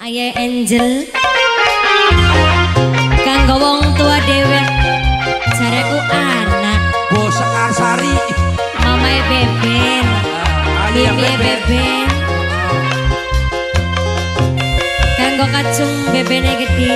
Aye Angel. Kanggo wong tua dhewe jareku anak. Oh, Bos Asari Mamae Beben. Ah, Aye Beben. Kanggo kacung bebene gedhe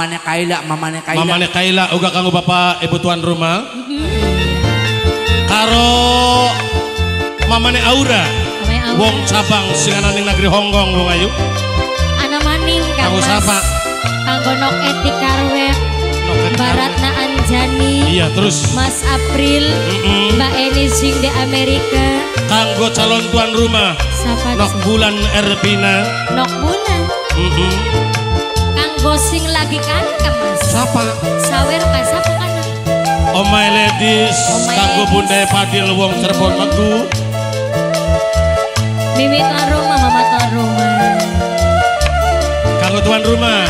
Mamanya Kaila, mamanya Kaila. Mamane Kaila uga kanggo Bapak Ibu tuan rumah. Karo Mamane Aura. Mamane Aura. Wong cabang sing ana ning negeri Hongkong wong ayu. Ana maning Kang Kanggo Mas. siapa? Kanggo Nok Eti Karwek. Noket Baratna Anjani. Iya terus Mas April. Mm-mm. Mbak Eni sing di Amerika. kanggo calon tuan rumah. Sapa Nok bulan Erbina. Nok bulan. Mm-mm. Kanggo sing lagi kan Mas. Siapa? Sawer ka sapa kan? Oh my ladies, Oh my kanggo ladies. Bunda Fadil wong Cirebon Megu. Mimi tuan rumah, mama tuan rumah. Kanggo tuan rumah.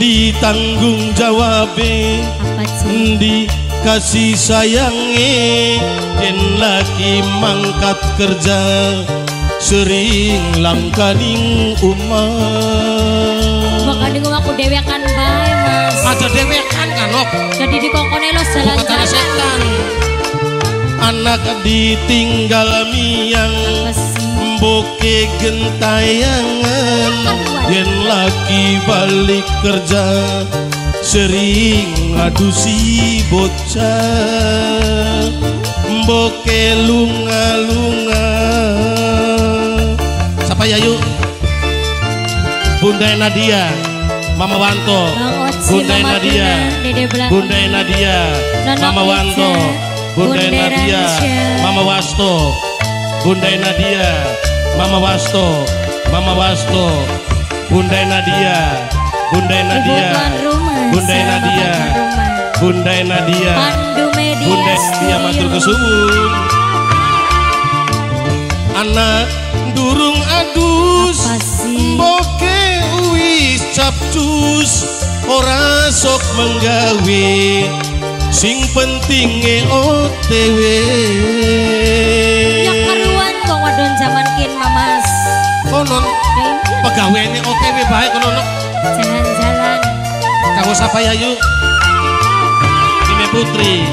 Di tanggung Apa sih? di kasih sayange yen lagi mangkat kerja sering langkaning umah Makanya ngomong aku dewekan bae mas. ada dewekan kan op Jadi di kongkone lo jalan-jalan. setan anak ditinggal miang? Boke gentayangan Yen lagi balik kerja Sering ngadusi bocah Boke lunga-lunga Siapa ya yuk? Bunda Nadia Mama Wanto Bunda Mama Nadia. Bunda Nadia Mama Wanto Bunda Bunda Nadia. Mama Wasto Bunda Nadia Mama Wasto Mama Wasto Bunda Nadia Bunda Nadia. Bunda Nadia. Bunda Nadia. Bunda Nadia matur kesuwun Anak durung capcus ora sok menggawe sing pentinge OTW Ya karuan wong wadon zaman kin mamas. konon pegawainya OTW baik konon. Jalan-jalan. kanggo sapa ya yuk Ime Putri.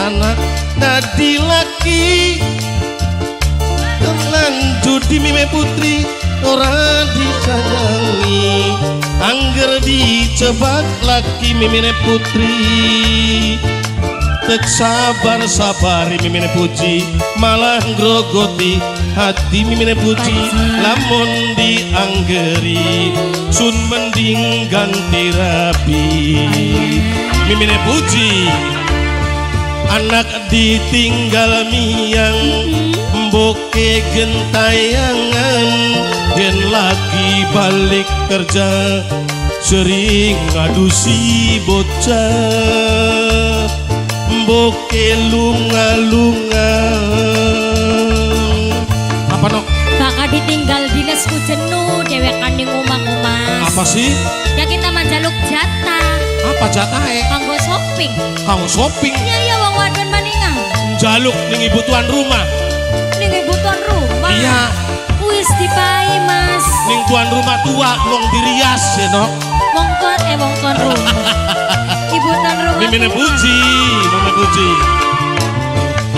Anak dadi laki dengan judi Mime Putri ora disayangi angger dicebak laki Mimine Putri. Tek sabar sabar mimine puji malah grogoti hati mimine puji. Lamun dianggeri sun mending ganti rapi mimine puji anak ditinggal miang boke gentayangan dan lagi balik kerja sering ngadusi bocah boke lunga-lunga apa nok Bakal ditinggal dinasku jenuh dewekan ning omah-omah. apa sih Ya kita manjaluk jatah. apa jatahe Kanggo shopping. kamu shopping Ya ya wong wadon maningan. jaluk ning ibu tuan rumah iya Wis dipai mas. ning tuan rumah tua wong dirias ya nok Wong tuan eh wong tuan rumah. ibu tuan rumah. Mimine puji, mimine puji.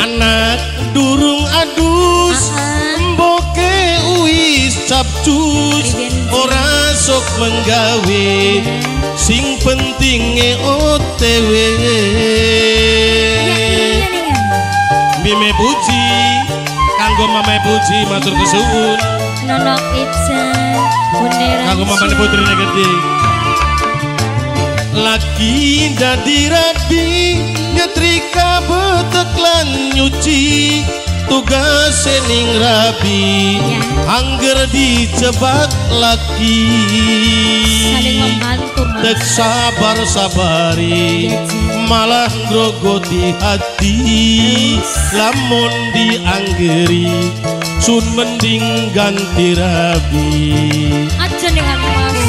Anak durung adus, mboke uis capcus, ora sok menggawe, sing pentinge OTW. Iya. Mime puji, kanggo mame puji matur kesuwun, Nonok Ica. Bunderan. kanggo mamane putri gede. Lagi dadi rabi nyetrika betek lan nyuci tugas ning rabi Ya. angger dicebak laki Saling membantu tek sabar sabari malah grogoti hati lamun dianggeri sun mending ganti rabi Aja nih mas.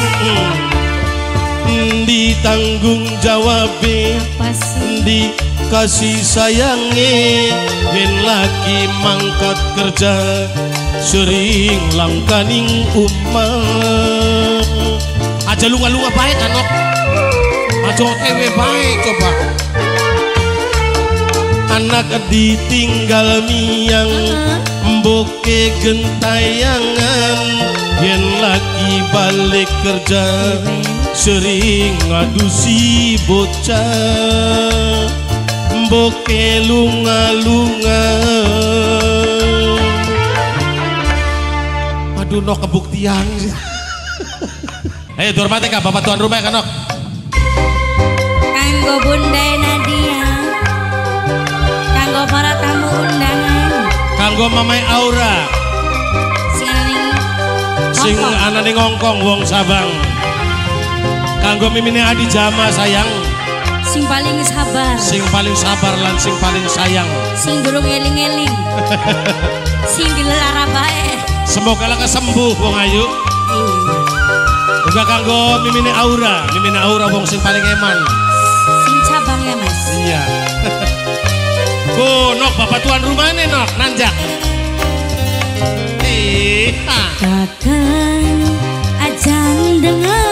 di tanggung sih? di kasih sayange yen lagi mangkat kerja sering langkaning umah aja lunga-lunga baik kan Nok? Aja otw baik coba. Anak ditinggal miang Mbo Mboke gentayangan. Yen lagi balik kerja sering ngadusi bocah. Mboke lunga-lunga. Aduh nok kebuktian. Ayo dihormati kak bapak tuan rumah kan nok Kanggo Bunda Nadia. Kanggo para tamu undangan. Kanggo mamai Aura. Sing anane ngongkong. Wong Sabang. Kanggo mimine Adi Jama sayang. Sing paling sabar. Sing paling sabar lan sing paling sayang. Sing durung eling-eling. Sing dilara bae Semoga lah kesembuh wong ayu. Iya. Juga kanggo mimine Aura. Mimine Aura wong sing paling eman ya mas. Iya. Oh, nok bapak tuan rumah nih nok. Nanjak. Kakang ajan dengak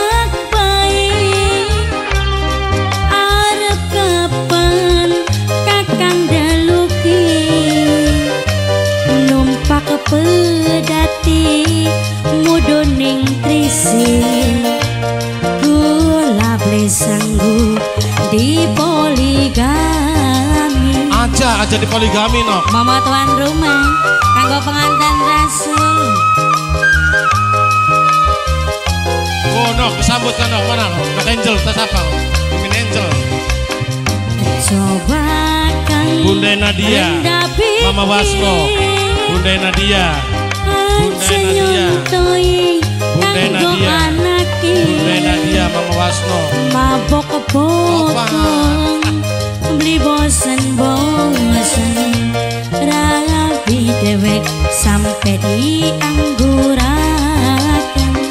Aja, aja di poligami nok Mama tuan rumah kanggo pengantin rasul. Oh, nok disambut kan nok mana nok Nok Angel, tas apa? Mimin Angel. Coba Bunda Nadia Mama Wasno Bunda Nadia Bunda Nadia. Bunda Nadia. Bunda Nadia Mama Wasno Mabok bokong Beli bosen bosen Rabi dewek Sampai di anggurakan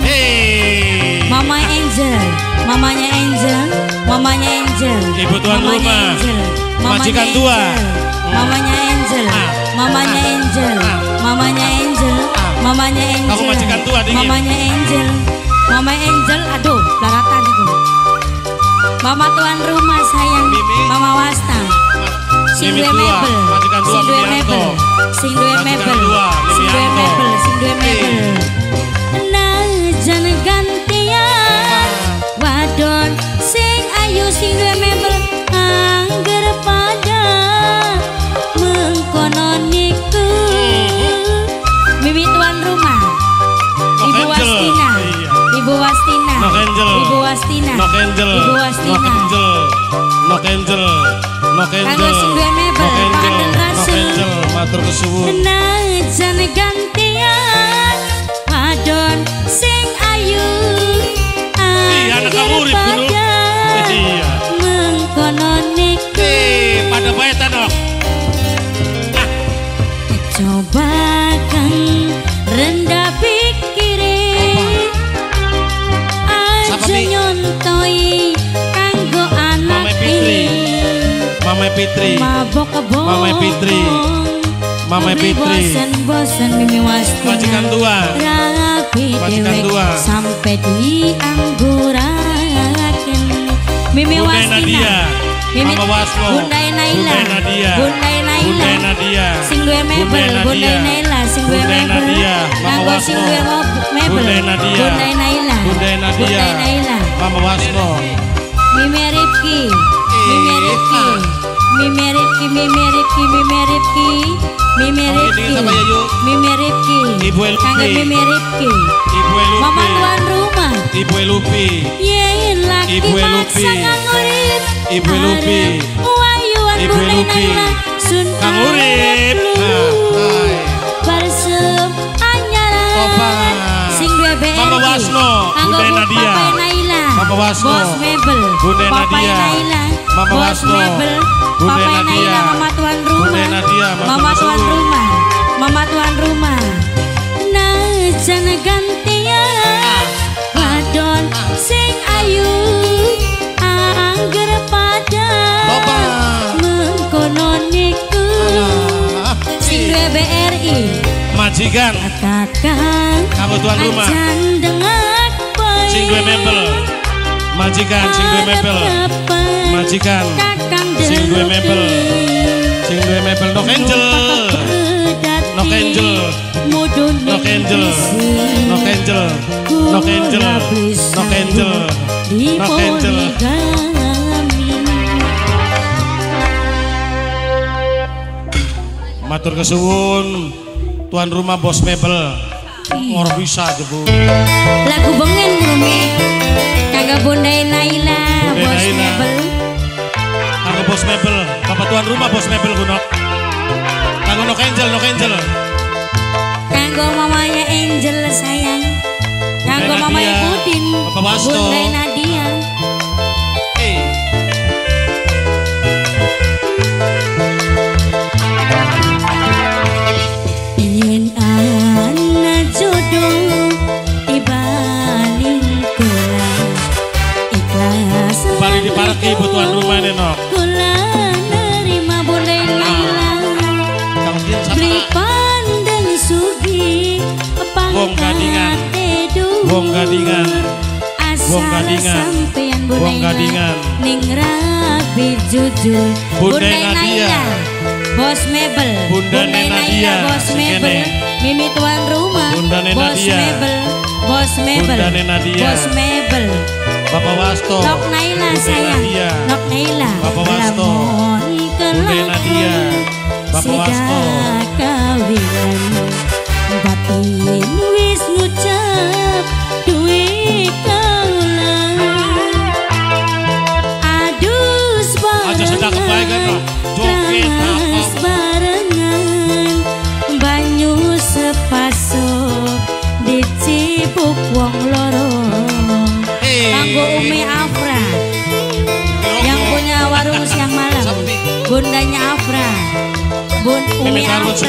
Hei Mama Angel, mamanya Angel, mamanya Angel. Ibu tuan mamanya rumah. Angel, mamanya Majikan Angel, tua. Mamanya Angel, Ah. mamanya Ah. Angel, Ah. mamanya Angel, mamanya Angel. Kamu majikan tua, dingin. Mamanya Angel, mama Angel, aduh, daratan itu. Mama tuan rumah sayang, Mimi. mama Wasta. Sing duwe mebel, sing duwe mebel, sing duwe mebel, sing duwe mebel, sing duwe mebel. Najan gantian wadon sing ayu sing duwe mebel angger pada mengkono niku. Mimi tuan rumah Ibu. Wastina Angel. Ibu Wastina Nok Angel. Ibu Nok Wastina Angel. Nok Angel. Nok Angel. Sing duwe mebel, Nok Angel. Nok. Angel. Matur kesuwun. Najan gantian wadon sing ayu Ih, anak kamu Gunung. Iya. Fitri. Mabok Mama Fitri. Mama Fitri. bosen-bosen mimi wastina Majikan tua. Rapi Majikan tua. sampai di angguraken. Mimi wastina Nadia. Mimi Mama Wasno Bunda Naila. Bunda Nadia. Bunda Naila. Bunda Nadia. Sing duwe mebel Bunda. Naila. Sing duwe mebel. Nadia. Mama Kanggo sing duwe mebel. Bunda Nadia. Bunda Naila. Bunda Nadia. Bunda Naila. Mama Wasno Mimi Rifki. Mimi Eh, Rifki. ah. Mimi Rifki Mimi Rifki Mimi Rifki Mimi Rifki? Mimi Rifki Ibu Elupi. Mimi Rifki Ibu Elupi Mama tuan rumah Ibu Elupi Yen laki Ibu Elupi. Ibu Elupi. Wayuan Ibu Elupi. Sun Kang Urip hai. Barsem anyaran Opa. Sing duwe BRI Mama Wasno, Kanggo Bunda Bu- Nadia. Mama Wasno. Bos Mebel Bunda Papai Nadia. Naila. Mama Bos. Mebel Bunda Papai Nadia. Naila Mama tuan rumah. Bunda Nadia, Mama Mama tuan rumah. Mama tuan rumah. Najan gantian. Wadon sing ayu. Angger pada Opa. Mengkono niku. Ah, Sing BRI Majikan. Kakang Kamu tuan rumah. Ajan Sing duwe mebel Majikan sing duwe mebel Majikan Sing duwe mebel. Sing duwe mebel Nok Angel Nok Angel. Nok Angel. Nok Angel. Nok Angel. Nok Angel. Nok Angel. Matur kesuwun tuan rumah bos mebel. Ngor bisa bu. Lagu bengen Rumi Kagak bundai Naila Bos mebel Kanggo bos mebel. Bapak tuan rumah bos mebel gunok. Kanggo Nok Angel, Nok Angel. Kanggo mamanya Angel sayang Kanggo mamanya Wasto. Bundai Nadia Wong Gadingan. Wong Gadingan. Wong Gadingan. Ning rapi jujur Bundai Nadia. Bos mebel Bunda Nadia, Bos mebel Mimi tuan rumah Bunda Bos Nadia. mebel Bos mebel Bunda Nadia. Bos mebel Bapak Wasto. Nok Naila Bunda sayang. Nok Naila Bapak Wasto. Bunda Nadia. Bapak Wasto. Kawinan Batin wis ngucap bundanya Afra. Bun Umi Afra.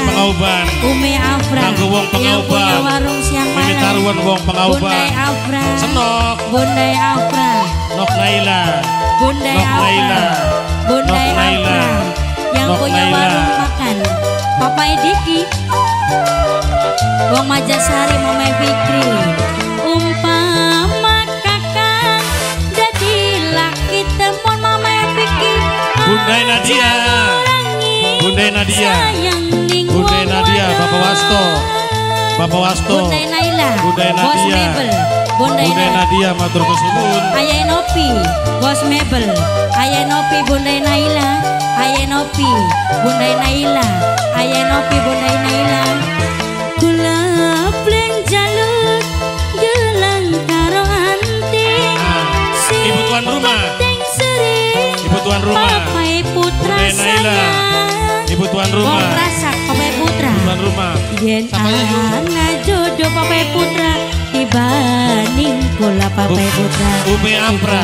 Umi Afra yang punya warung siang malam Tarun wong pengauban. Bundai Afra Senok. Bundai Afra Nok Naila. Bundai Nok Afra Naila. Bundai Nok yang Nok punya Naila. warung makan Papa Diki Wong Majasari Mama Fikri Umpama kakak jadi laki temon Mama Fikri Bundai Nadia. Bundai Nadia. Bundai Nadia, Bapak Wasto. Bapak Wasto. Bundai Naila Bos. Mebel Bundai Bunda Naila Nadia matur kesuwun. Ayah Nopi Bos Mebel Ayah Nopi Bundai Naila Ayah Nopi Bundai Naila Ayah Nopi Bundai Naila Kula pleng jalur Gelang karo anting Ah, Ibu tuan rumah. Ibu tuan rumah. Papai putra Ibu tuan rumah. Tuan rumah. Yen ana jodoh papai putra dibanding kula papai putra. Umi Afra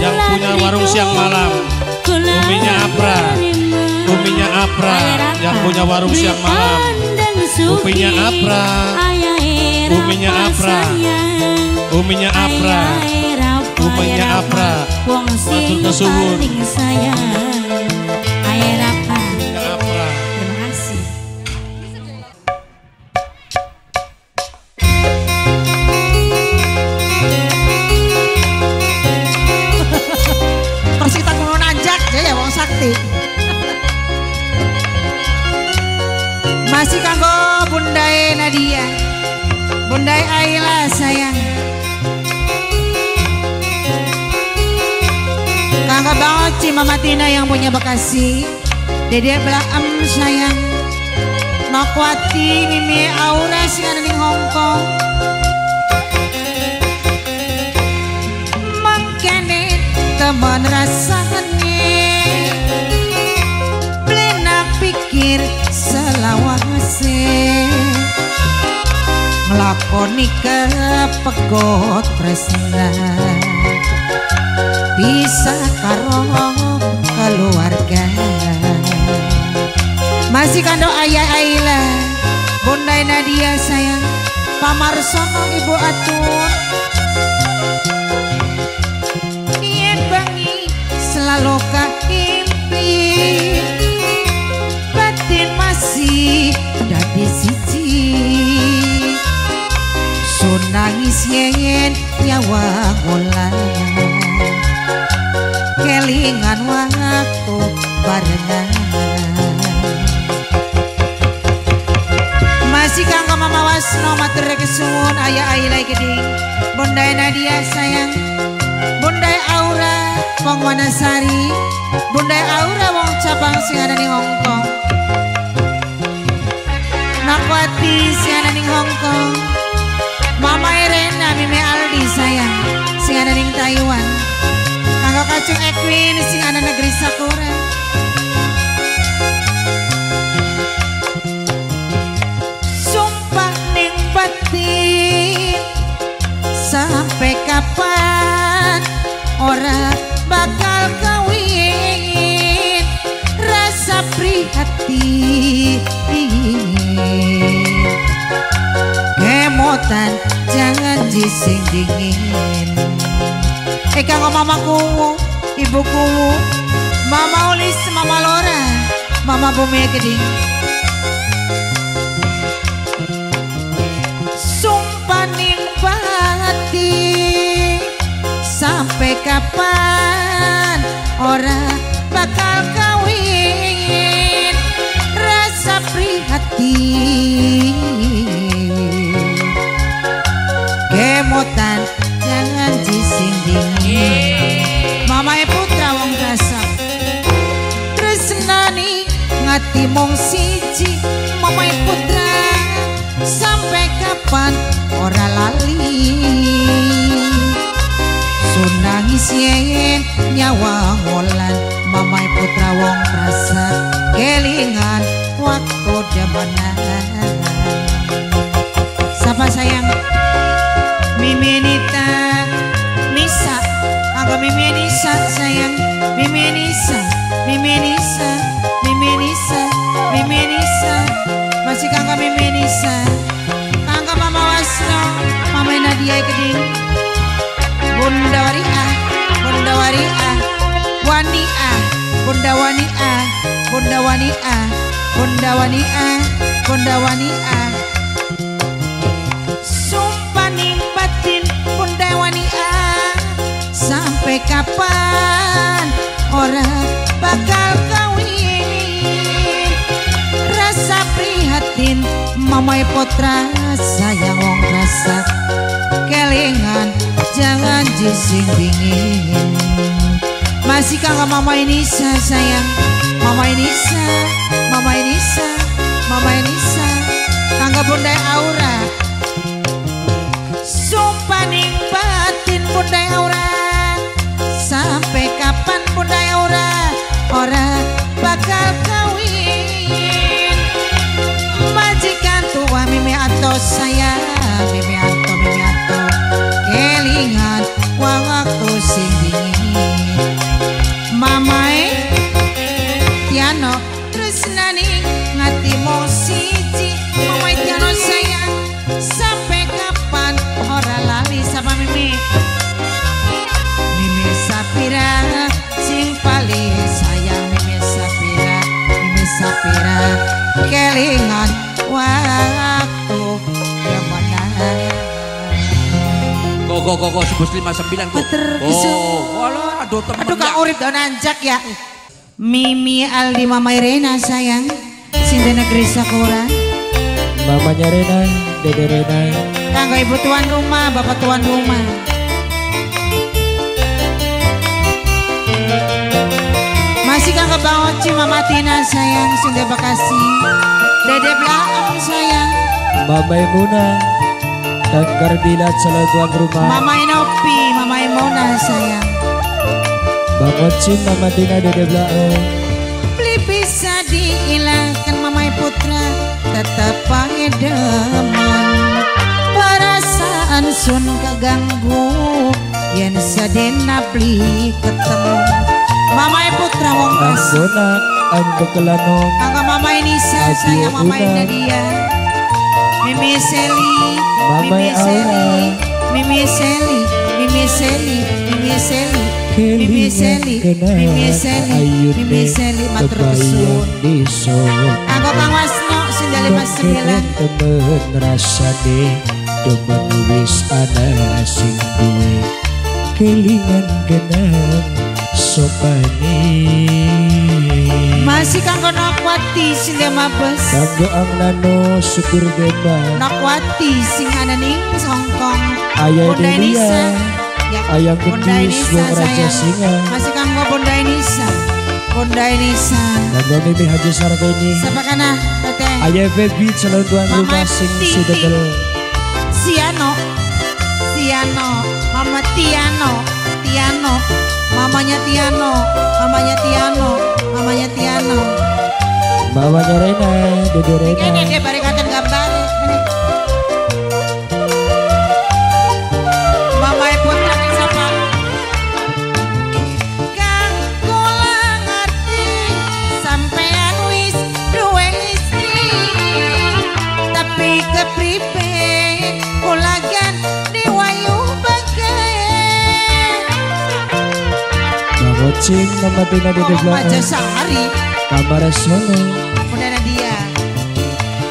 yang punya warung siang malam. Uminya nerima. Uminya Raka. yang punya warung siang malam. Uminya era Uminya sayang. Uminya era Uminya sing Matur kesuwun. sayang. Sakti. Masih kanggo Bundai Nadia. Bundai Ayla sayang. Banget si Mama Tina yang punya Bekasi. Dede Blaam sayang. Nokwati Mimi Aura ada di Hongkong. mangkene teman rasane selawase nglakoni kepegot tresna. Bisa karo keluarga. Masih kando ayah Aila. Bunda Nadia sayang. Pamarsono Ibu Atun. Yen bangi selalu kakimpi Yen nyawa ngulang Kelingan waktu barengan Kanggo Mama Wasno matur kesuwun ayah Aila geding. Bunda Nadia sayang. Bunda Aura wong Wanasari. Bunda Aura wong cabang sing ada di Hongkong. Nakwati sing ada di Hongkong. Mama Irena Mimi Aldi sayang sing ada di Taiwan. Kanggo Kacung Equin sing ada negeri Sakura. Sumpah ning batin sampai kapan ora bakal kawin rasa prihatin kemotan jangan jising dingin. Eh kanggo mamaku ibuku mama ulis mama lora mama bumi geding sumpah ning batin sampai kapan orang bakal kawin? Rasa prihatin mong siji mama e putra sampai kapan ora lali? Sunangis yen nyawa ngolan mamai putra wong rasa kelingan waktu jamanan Sapa sayang? Mimi Nita Nisa Angga Mimi Nisa sayang? Mimi Nisa Mimi Nisa Masih kangga Mimi Nisa Kangga Mama Wasno Mama Nadia Geding Bunda Waria Bunda Waria Wania Bunda Wania Bunda Wania Bunda Wania Bunda Wania. Sumpah ning batin Bunda Wania Sampai kapan orang bakal kawin prihatin Mamai potra sayang wong rasa. Kelingan jangan jising dingin Masih kagak mama Inisa sayang? Mama Inisa Mama Inisa Mama Inisa. Kagak bunda Aura. Sumpah ning batin bunda Aura. Sampai kapan bunda Aura? Ora bakal kawin Tua mimi atau saya Mimi atau mimi atau Kelingan waktu sing dingin. Mamae Tiano Tresnani ngati mau siji. Mamae Tiano sayang Sampai kapan ora lali sama Mimi? Mimi Sapira sing paling sayang Mimi Sapira Mimi Sapira. Kelingan waktu kemenangan Go go go go sebus 59 go. Mater kesu- Oh, alah aduh temen. Aduh Kak ya. Urip daun anjak ya Mimi Aldi Mama Irena sayang Sing di negeri Sakura Mamanya Rena, Dede Rena, Kanggo ibu tuan rumah, bapak tuan rumah Kanggo Bang Oci, Mama Tina sayang. Di Bekasi Dede Blaang sayang. Mama Muna, Tangkar Bilat salah tuan rumah, Mama Inopi, Mama Imona sayang. Bang Ocin, Mama Tina, Dede Blaang, bisa dihilangkan mamai putra Tetap pangedeman Perasaan sun keganggu Yen sadena beli ketemu Mamai putra wong Ang Bonak, Ang Bekelanong, Angga mama ini saya Adik sayang mama Una. Nadia Mimi Seli Mimi. Seli Mimi Seli Mimi Seli Mimi Seli Mimi Seli Mimi Seli Mimi Seli matur kesuwun di sok. Angga Kang Wasno sendal lima sembilan temen ngrasane demen wis ana sing duwe kelingan genang sopani. Masih kanggo nakwati sing dia mabes. Kanggo ang nano syukur geba Nakwati sing ada ning Hongkong Ayah Ya, Ayang Nisa Wong Raja Singa Masih kanggo Bunda Nisa Bunda Nisa Kanggo Mimi Haji Sargeni Siapa kana? Teteh Ayah Baby calon tuan rumah sing Titi. sidedel Siano. Siano. Mama Tiano. Tiano Mamanya Tiano Mamanya Tiano Mamanya Tiano. Mamanya Rena Dede Ini Rena dia Cing Mama Tina Ngomong aja Blaan sehari Kamar Sono Bunda Nadia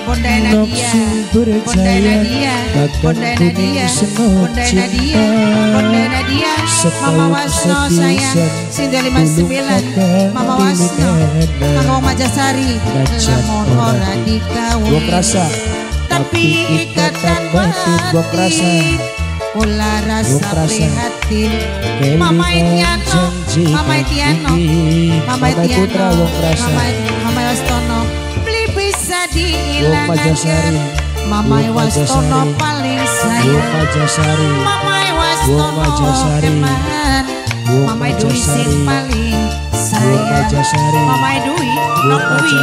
Bunda Nadia Bunda Nadia Bunda Nadia Bunda Nadia Bunda Nadia Mama Wasno sayang sepisan Sinda 59 Mama Wasno. Mama Majasari Najan Lamun ora dikawin rasa Tapi ikatan batin. Ulah rasa prihatin. Mama Itiano janji Mama Itiano Mama Mama Itiano Putra Wong Mama Mama Wastono. Beli bisa diilangakan Mama Wastono paling sayang. Mama Wastono Wong Mama Dwi sing paling sayang. Mama Dwi Nok Dwi.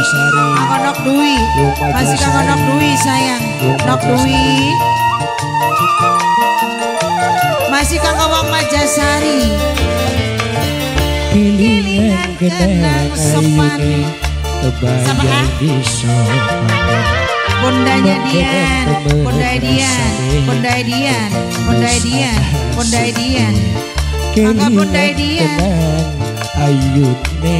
Aku Nok Dwi. Masih Majasari. Nok Dwi sayang. Nok Dwi. Masih kanggo Wong Majasari Kilingan kenang Sama, Kebayang di sopan. Mengkenang Dian, Bunda Dian. Bunda Dian, Bunda Dian, Bunda Dian, Bunda Kelingan Dian. kenang ayune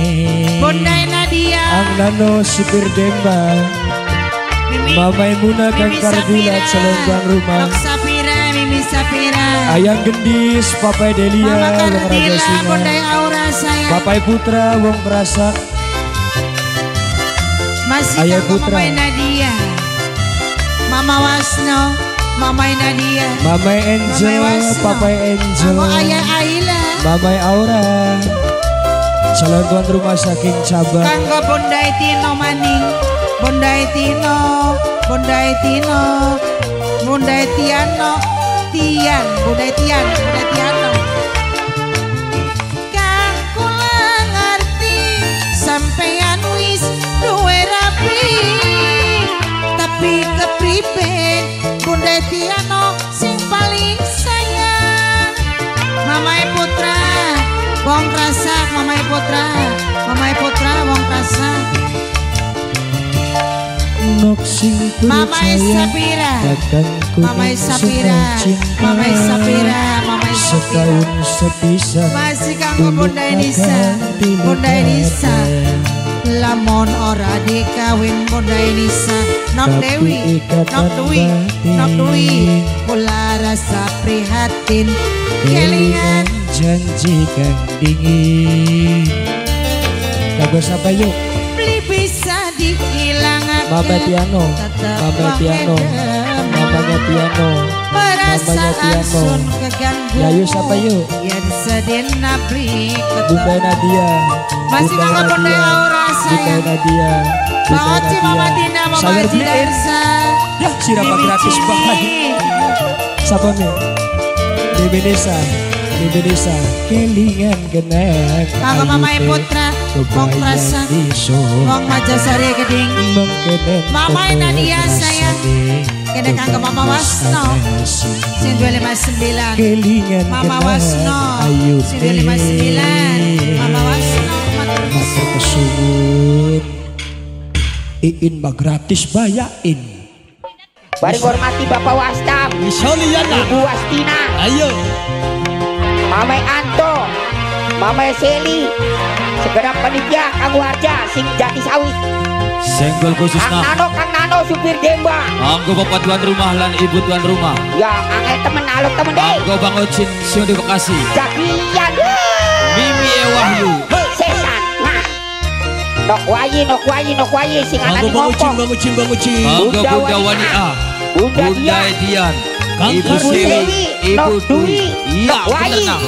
Bunda Nadia, Ang nano supir demba Mimi, Mamai Muna Mimi kangkar Sapira, bulat salon tuan rumah Sapira, Mimi Sapira, Ayang gendis Papai Delia Mama Singa Bunda Aura sayang, Papai Putra Wong Perasa masih Ayah Putra. Mama Nadia, Mama Wasno, Mama Nadia, Mamai Angel Mamai Wasno. Papai Angel. Kanggo Ayah Aila, Mamai Aura. Calon tuan rumah saking cabang. Kanggo Bunda Tino maning. Bunda Tino Bunda Tino. Bunda Tiano. Tian Bunda Tian Bunda Tiano Putra Mamai Putra Wong Rasa. Mamai Sapira Mamai Sapira Mamai Sapira Mamai Sapira. Setahun sepisan Masih kanggo Bunda Nisa kakang dulu Bunda Nisa kakang. Lamun ora dikawin Bunda Nisa Nok Dewi Nok Dwi. Nok Dwi Kula rasa prihatin Kelingan. Janji kang dingin. Kagak siapa yuk? Beli bisa dihilangkan. Tetap Mama Tiano mengedem. Mamanya Tiano Perasaan sun keganggu. Ya, yuk, siapa, yuk? Yang sedena beli Bunda Nadia Masih Bunda Nadia. Aura sayang Nadia. Bang Bunda Oci. Mama Tina, Mama Haji. Darsa Ya sirapa gratis banget Siapa nih Bibi Nisa Bibi Nisa Kelingan kenang Kagak Mama. Putra Wong Prasa. Wong Majasari Geding Mama Nadia, sayang. Kene kanggo Mama Wasno. Sing 259 Kelingan Mama Wasno. Sing teh. 259 Mama Wasno Matur kesuwun Iin mah gratis bayain Bari hormati Bapak Wastam, Misoliana. Ibu Wastina, Ayo. Mamai Anto, Mamai Seli, segera panitia Kang Warja sing jati sawit. Senggol khusus Kang. Nano, Kang Nano supir Demba. Anggo bapak tuan rumah lan ibu tuan rumah. Ya, angel temen alok temen deh. Anggo Bang Ocin sing di Bekasi. Jakian. Mimi E Wahyu. Nah. Nok wayi, nok wayi, nok wayi sing ana Anggo di Bang ngopong. Bang. Anggo Bunda Bunda Wania. Wania. Bunda Bunda Dian. Kang Ibu Dewi. Ibu Nok Dwi. Iya Nok Wayi. benar.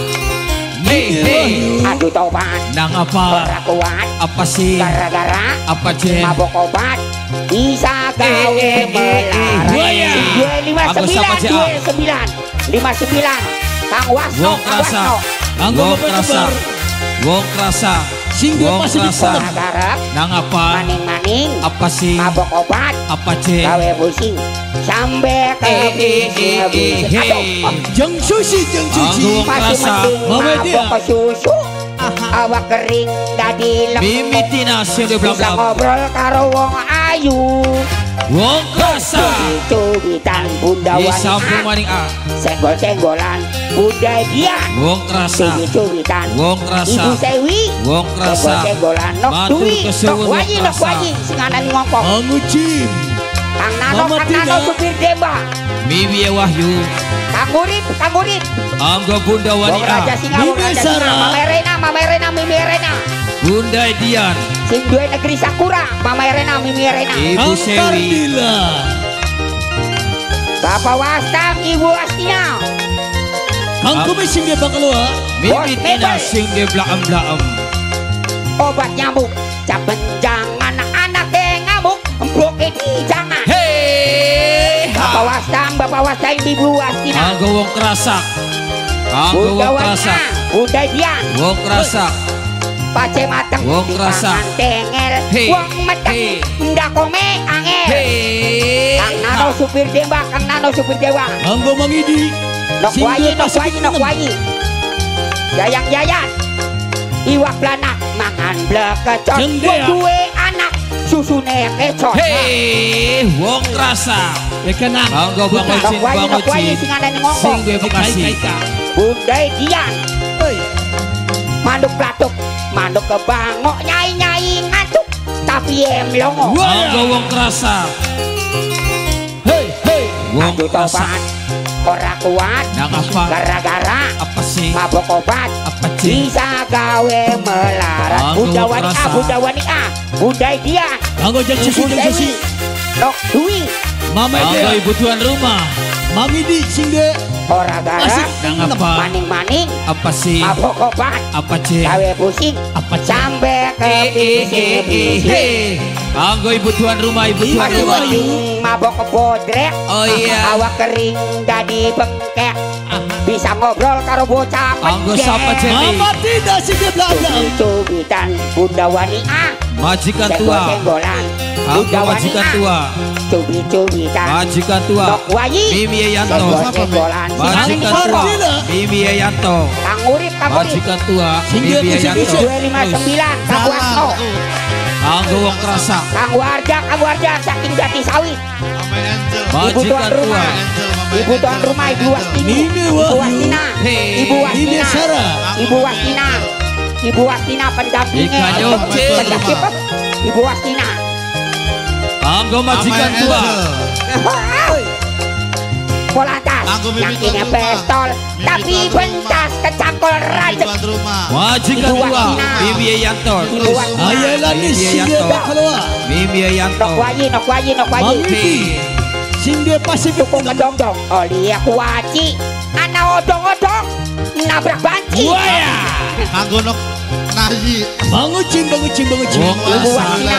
Hei hei. Aduh tobat. Nang apa? Ora kuat. Apa sih? Gara-gara Apa Jen? mabok obat bisa gawe melarat. eh. Dua lima sembilan, dua sembilan, lima sembilan. Kang Wasno, Kang. Wasno. Kerasa. Kembar. Wong kerasa. Sing dia pasti. Garap, Nang apa? maning-maning, Apa sih? mabok obat, Apa Jen? gawe pusing, sampai ke Eh, eh, eh, eh, Aduh, hey. Jeng susi, jeng susi. Kerasa. mending mabok ke susu, awak kering dadi Mimi lembek, Tina sing di bisa ngobrol karo wong ayu. Wong kerasa. Cubitan bunda Di wanita samping maning A. Senggol-senggolan Bunda Dian Wong kerasa. Cubi-cubitan Wong Ibu. Sewi Wong kerasa. Senggol-senggolan Nok kesuwun Nok Nok kerasa. Wayi Sing ana Kang Nano Kang Nano supir Demba Mimi Wahyu. Kang Urip Kang Urip Anggo Bunda Raja. Singa Wong Mimi Raja Singa Sarah. Mama Erena Mama Erena Mimi Erena Bunda Dian. Sing duwe negeri Sakura Mama Erena Mimi Erena Ibu Sewi. Bapak Wastam Ibu Astina Kang. Kumis sing dia bakal wa. Mimi Tina sing di belakang-belakang. Obat nyamuk Caben jangan Bapak Wastam Ibu Astina Anggo wong kerasa. Anggo Bunda wong Wania, kerasa. Bunda Dian, Wong kerasa. pace mateng, Wong di kerasa. tangan tengel, wong meteng, ndak kome angel. Kang Nano supir Demba, Kang Nano supir Dewa, Anggo Mangidi. nok wayi, dia nok wayi, nok wayi. Jayang jayat, iwak planak, mangan blekecot, wong duwe anak, susune kecot. Hei, wong kerasa. Anggo Bang Nok Ocin, Bang Ocin. sing ada ni Sing ngomong. di Bekasi. Bunda Dian, Hei. manduk platuk, manduk ke bangok, nyai nyai ngantuk, tapi em longo. Anggo wong kerasa. Hei, hei. Wong kerasa. tobat, ora kuat, gara-gara Apa sih? mabok obat Apa sih? bisa gawe melarat Bunda wanita. Bunda wanita Bunda dia Anggo jeng susi, Ibu jeng. Dewi Nok Dwi Mama Anggo dia. ibu tuan rumah. Mangidi sing dia. Ora gara. Nang apa? maning-maning Apa sih? mabok obat Apa sih? gawe pusing Apa sih? sampai ke bising-bising eh. Anggo ibu tuan rumah, ibu tuan Masih rumah. mabok bodrek Oh iya. awak kering jadi bengkek bisa ngobrol karo bocah Anggo menjek. sapa Jen? Mama tidak sing dia belakang. Cubitan Bunda wanita Majikan tua. Bunda majikan tua. Cubi-cubitan Majikan tua. Mimi. Senggol-senggolan Majikan Kang tua. Mimi Urip Majikan tua. Mimi pusing. 259 Kang Wasno Anggo wong kerasa. Kang Warja Kang saking jati sawit Ibu tuan Majikan tua. rumah Ibu tuan rumah Ibu Wastini Ibu. Wastina. Ibu Wastina. Ibu Wastina Ibu Wastina pendampingnya. Pendamping Ibu Wastina Anggo majikan tua. Polantas yang ini Mimi tapi tuan pentas kecangkol rajek. Majikan tua. Mimi Yayanto. Ibu Wastina Ayah lagi Mimi sing dia Yayanto. bakal wa. Mimi Yayanto. Nok wayi nok wayi nok wayi Mami. Hei. Sing dia pasti Tukung kedong-dong Oli aku waci Ana odong-odong Nabrak banci Waya. Kanggo nok nahi. Bangucin, bangucin, bangucin. Wong Ibu kerasa. Wastina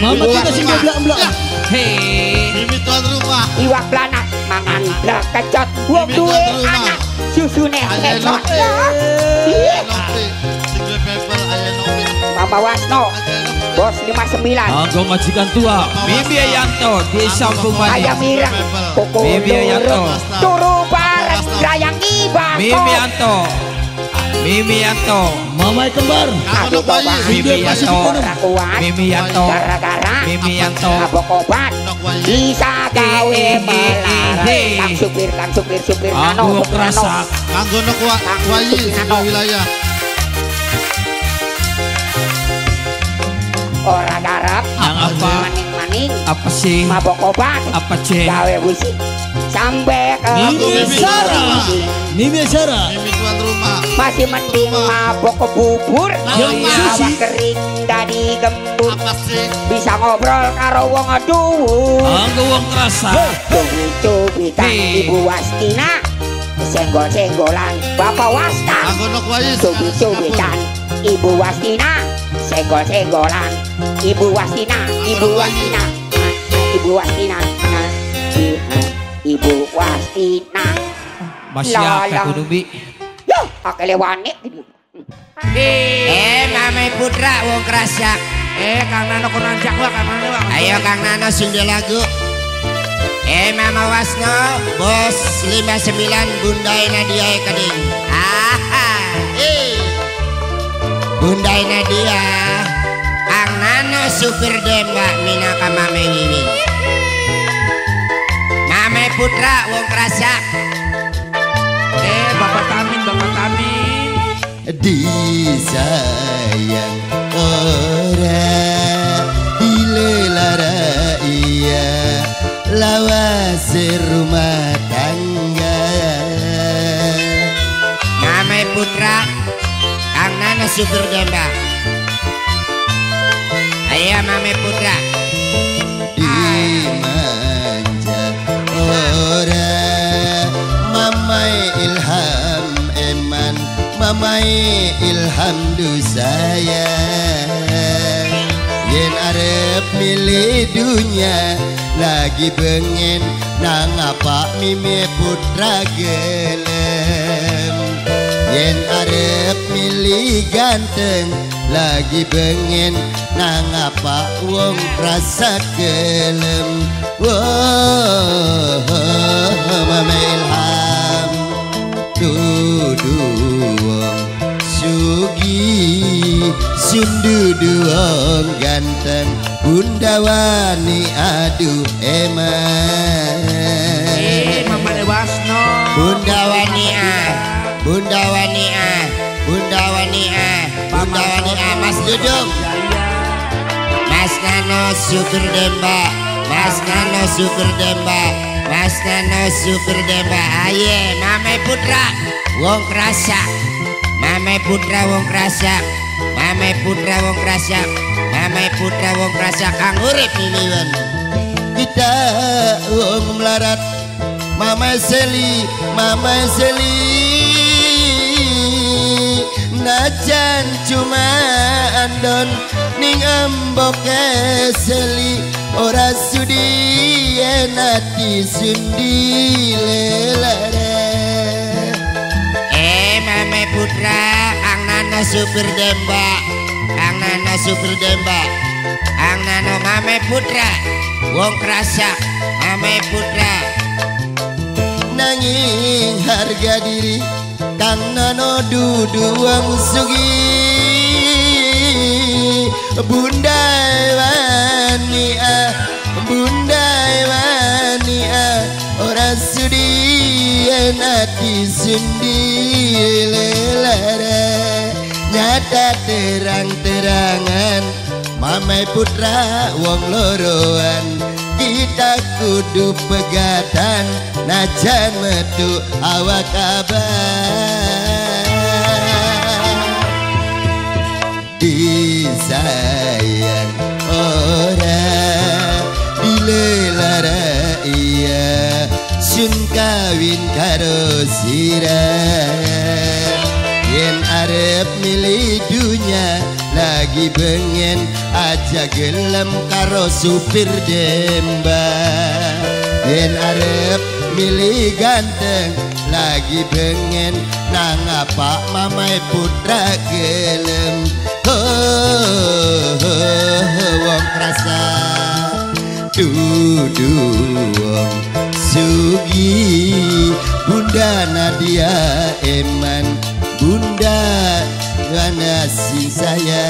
Mama tidak sing dia Wasina. belakang-belakang. Hei. Mimi tuan rumah. Iwak planak Mangan blek kecot Wong duwe anak Susune kecot. Iya. Mama Wasno Ayah nopi. Bos 59 Anggo majikan tua. Mimi Yayanto. Di samping Ayam Koko Mimi Yanto. Turu bareng Rayang ibas Mimi Yanto. Mimi Yanto. Mama kembar. Kanggo nok wayi. Mimi Yanto. Mabok obat. Bisa gawe eh. Kang supir, kang supir, supir nano supir kerasa. wa- wayi. Single wilayah. ora darap Yang apa? maning-maning Apa sih? mabok obat Apa ceng? gawe busi Mimi Sarah. Mimi tuan rumah. masih mending mabok ke bubur Yang awak kering dari gembur bisa ngobrol karo wong aduh Anggo wong kerasa. cubi-cubitan Hei. ibu Wastina senggol-senggolan bapak Wasta cubi-cubitan ibu Wastina senggol-senggolan ibu Wastina ibu Wastina ibu Wastina Nah, ibu Wastina Apa lah. kudu bi? Yo, akele wani Eh, Mame Putra wong kerasak. Eh, Kang Nano kunanjak wa, Kang Nano. Ayo Kang Nano sunda lagu. Eh, Mama Wasno, Bos 59 Bundai Nadia Kading. Aha. Eh. Bundai Nadia. Kang Nano supir demba minaka Mame Wiwin. Putra wong kerasak. Eh, Bapak Tamin, Bapak Tamin. disayang orang dilelara iya lawas rumah tangga Mame Putra. Kang Nano supir demba. Ayo Mame Putra. Orang mamai ilham eman mamai ilham du sayang yen arep milih dunia lagi bengen nang apa mimi putra gelem. Yen arep milih ganteng lagi bengen nang apa wong rasa Wah, mama ilham dudu wong sugi sundudu wong ganteng. Bunda wani aduh eman Eh, Mama Dewasno. Bunda Wania, Bunda Wania, Bunda Wania, Bunda Wania, Mas duduk. Mas Nano supir demba, Mas Nano supir demba, Mas Nano supir demba. Aye, Mame Putra, Wong Kerasa, Mame Putra Wong Kerasa, Mame Putra Wong Kerasa, Mame Putra Wong Kerasa, Kang Urip Liliwan. kita wong melarat. Mama Seli, Mama Seli Najan cuma andon ning embok seli ora sudi enati sundi lelare Eh, Mame Putra, Kang Nano supir demba, Kang Nano supir demba, Kang Nano Mame Putra, Wong Kerasa, Mame Putra. nanging harga diri Tanano dudu wang sugi. Bunda wani ah. Bunda wani ah. Ora sudi enati sundi Lelara Nyata terang-terangan Mamai putra wong loroan. Kita kudu pegatan najan metu awak kabar. Disayang orang dilelara iya sun kawin karo sirah yen arep milih dunya lagi bengen aja gelem karo supir demba yen arep milih ganteng lagi bengen nang apa mamai putra gelem. Oh, oh, oh, wong krasa dudu wong sugi. Bunda Nadia Eman bunda Wana sing saya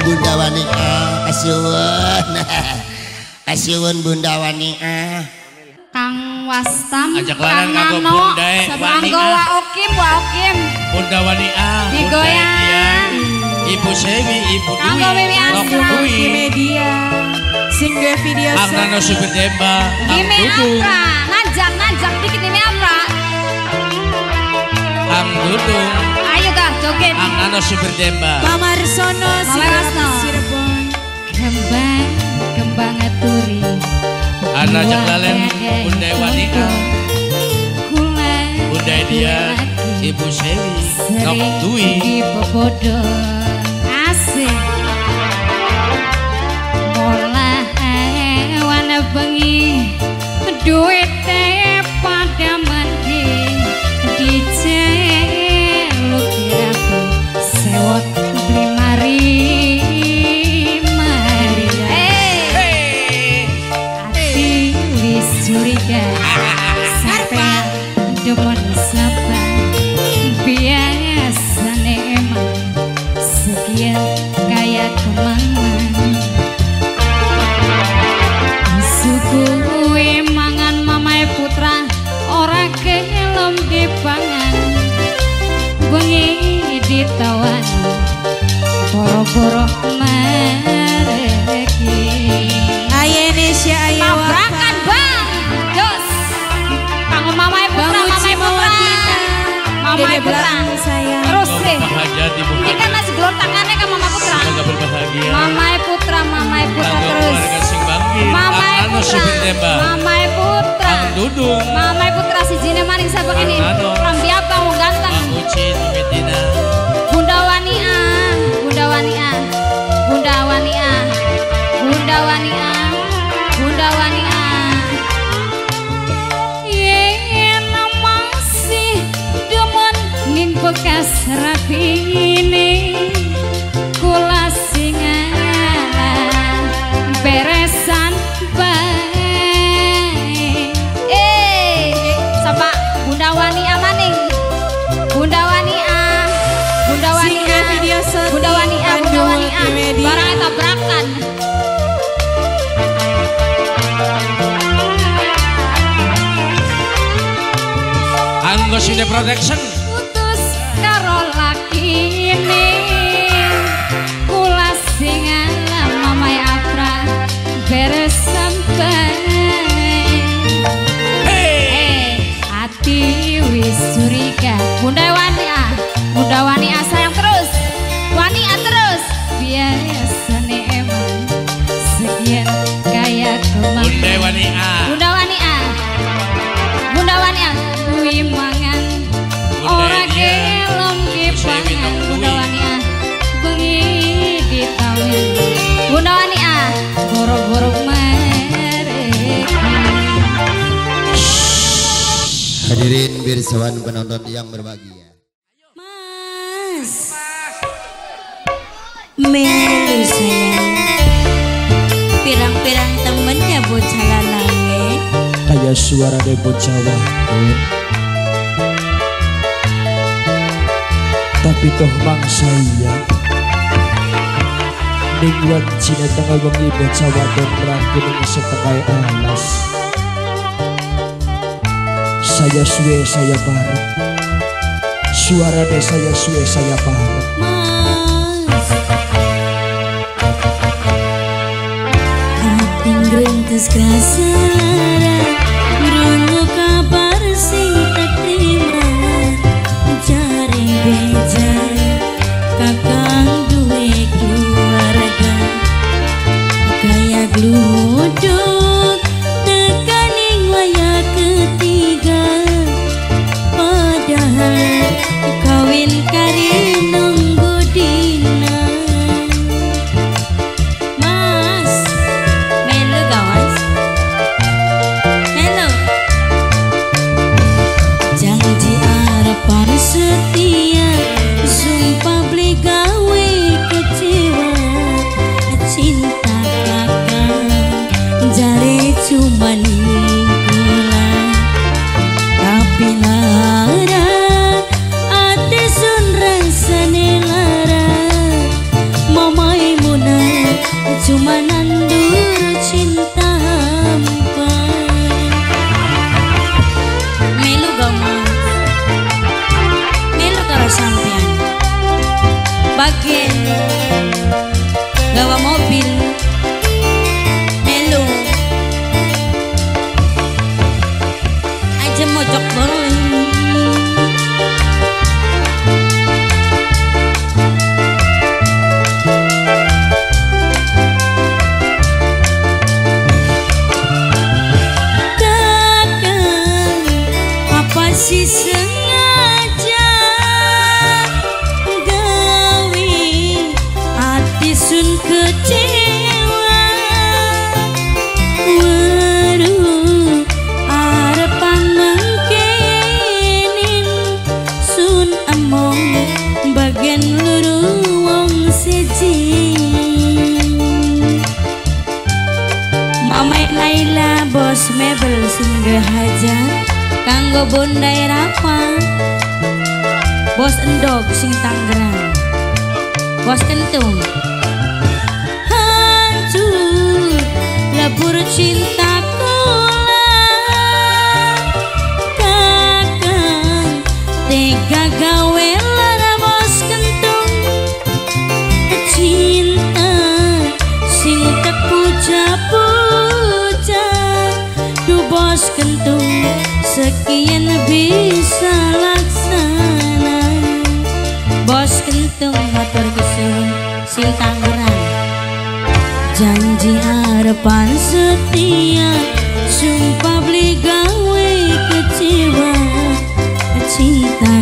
bunda Wanika kasuwun kasuwun bunda Wanika Kang Wastam, Ajak Kang Nano, Bunda, Sabanggo Wania. wa Okim, wa Okim. Bunda Wania, Bunda Digoyang. Ibu Sewi, Ibu Dwi, Kanggo Wiwi Asra. Dwi, media. Sing video Ang Nano Supir Demba, Ang Gimi Dudung, Afra, najak najak dikit ini Afra. Ang Dudung, joget. Ang Nano Supir Demba. Pamarsono Pamarsono. Cirebon. Kembang, kembang aturi. Ana Jang Lalen, Bunda Wanita, Kula Bunda Dia, Ibu Sewi, Nok Dwi, Di popodo Asik. Mola wana bengi. Duit tangannya ke mama putra. Semoga berbahagia. Mamae putra, mamae putra Kanggo terus. Nano putra. Demba, Mamae putra. Dudung, Mamae putra si Jine maning sabak ini. Ang Nano. Rambi abang mau ganteng. Medina, Bunda Wania, Bunda Wania, Bunda Wania, Bunda Wania, Bunda Wania. Yen masih demen ning bekas rapi Anggo Sine Protection, putus Hadirin birsawan penonton yang berbahagia. Mas. Melu sayang Pirang-pirang temennya bocah lalange Kayak suara dari bocah wadon Tapi toh mang saya Ning wajina tengah wengi bocah wadon Rangku ning setengah alas Saya suwe saya bareng. Suara deh saya suwe saya bareng. Mas Hati ngerintis kerasa haja kanggo bondai rapa. Bos endog sing tanggerang bos kentung. Hancur lebur cinta sekian bisa laksana Bos kentung motor kesun sing tangerang Janji harapan setia Sumpah beli gawe kecewa Cinta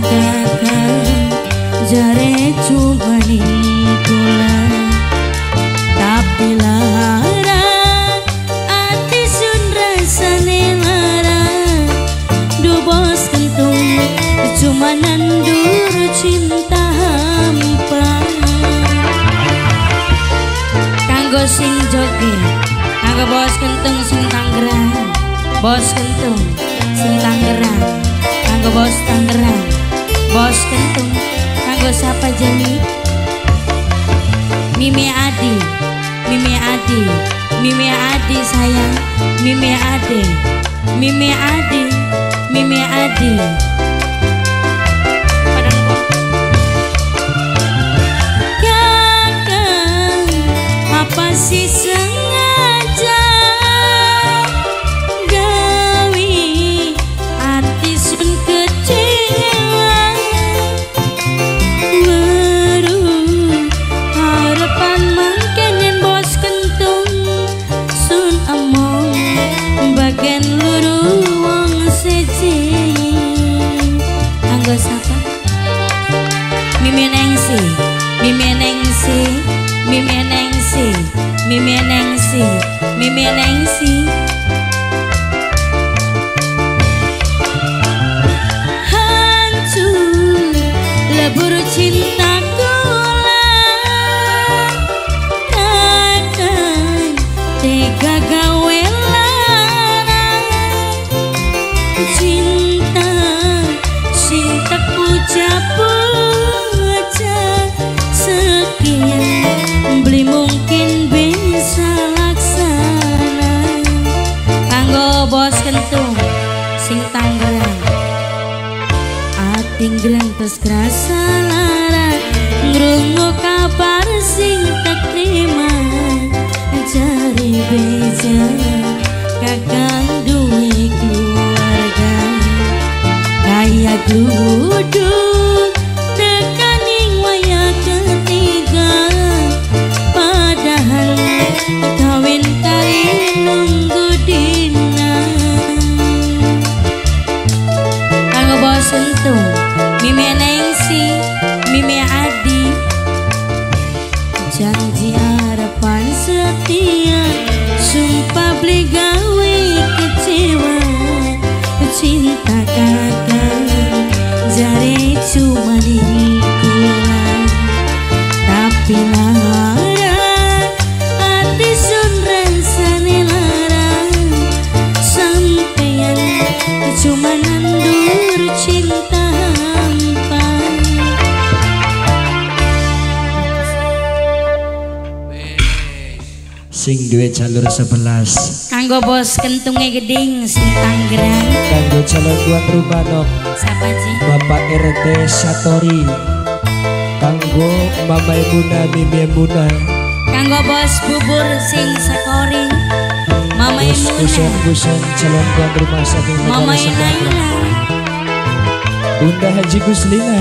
cinta hampa kanggo sing joget kanggo bos kentung sing tanggerang bos kentung sing tanggerang kanggo bos tanggerang bos kentung kanggo siapa jeni? Mimi Adi Mimi Adi Mimi Adi sayang Mimi Adi Mimi Adi Mimi Adi. masih sengaja nengsi Mimi Nengsi Mimi Nengsi Hancur RT Satori kanggo mama ibuna mimi ibuna Kanggo bos bubur sing sekori. Mama kusen-kusen calon tuan rumah saking Mama Inaila Bunda Haji Guslina.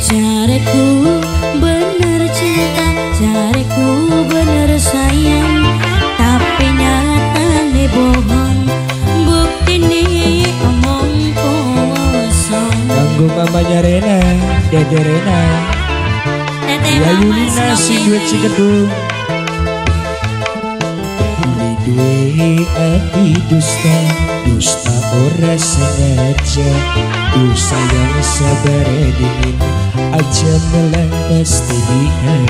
Jareku bener cinta Jareku bener sayang. Tapi nyatane bohong Kanggo mamanya Rena Dede Rena. Ya Yulina si duit si gedung Beli duit ati dusta Dusta ora sengaja. Dosa yang sabar dingin Aja melantas dihai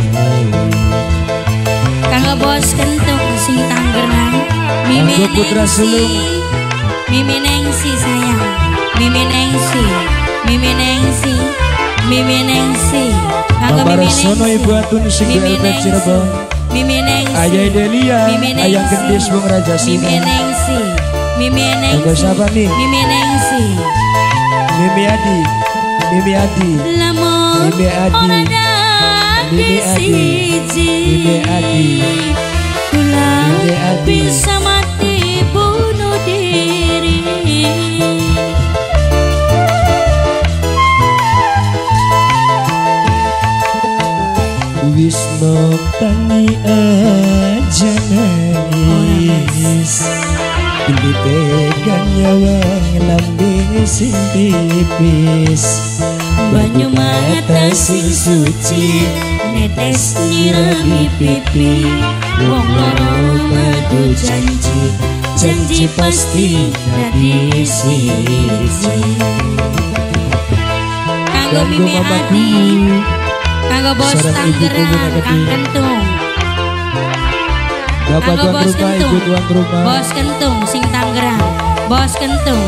Kanggo bos kentung sing Tangerang Mimi Kanggo putra sulung. Mimi Nengsi sayang. Mimi Nengsi Mimi Nengsi Mimi Nengsi Kanggo Mimi Nengsi Ibu Atun sing Mimi di LP Nengsi Cirebon. Mimi Nengsi Ayah Delia Mimi Ayang Gendis Bung Raja Mimi Sina Nengsi Mimi Nengsi Kanggo siapa nih? Mimi Nengsi Mimi Adi. Mimi Adi. Mimi Adi Mimi Adi. Mimi Adi. Mimi Adi. Wisno tangi aja nangis. Ini pegang nyawa lambing sing tipis. Banyu mata sing suci Netes nyirami pipi. Wong loro madu janji Janji pasti dadi siji. Mamaku Adi Kanggo bos Tangerang Gede. Kang Kentung. Bapak Kanggo bos rumah, Kentung. rumah. Bos Kentung sing Tangerang Bos Kentung.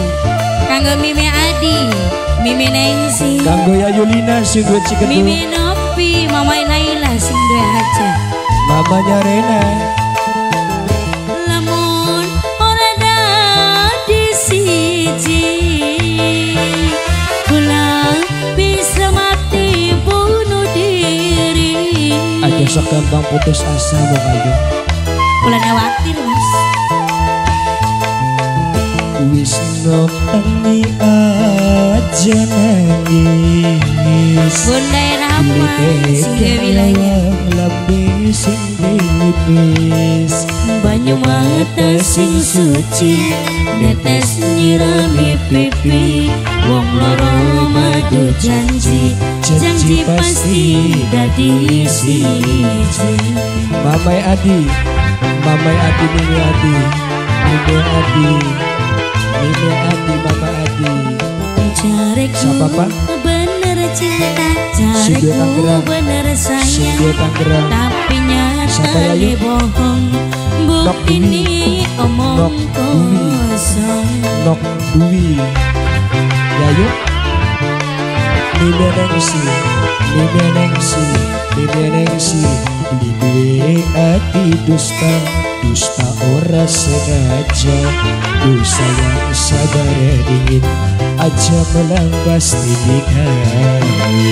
Kanggo Mimi Adi Mimi Nengsi Kanggo ya Yulina sing duit si Mimi Nopi Mama Naila sing duwe aja Mamanya Rena Aja sok gampang putus asa wong ayu. Kula khawatir mas. Wisno tangi aja nangis. Bunda Sing duwe wilayah Lambe sing tipis Banyu mata sing suci Netes nyirami pipi. Wong loro madu janji Janji pasti dadi siji. Mamai Adi Mamai Adi Mimi Adi Mimi Adi Mimi Adi Mama Adi. Siapa, Pak? Cinta Tangerang. bener sayang Tapi Siapa, nyata Yayu? bohong. Dwi. ini omong kosong. Nok Dwi Yayu Mimi Nengsi Mimi Nengsi Mimi Nengsi Beli duwe ati dusta Dusta ora sengaja. Dosa yang sabar dingin Aja melangkas dinikahi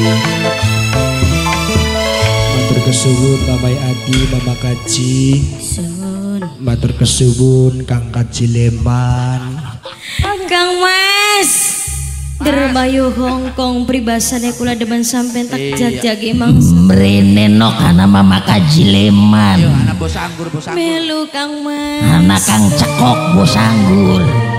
Matur kesuwun Mamai Adi Mama Kaji. Matur kesuwun Kang Kaji Leman. Kang Mas Derbayu Hongkong pribasane kula demen sampean tak jag-jagi mangsa. Mrene no kana mama kaji leman. Yo, anak bos anggur, bos anggur. Melu Kang Mas. Anak kang cekok bos anggur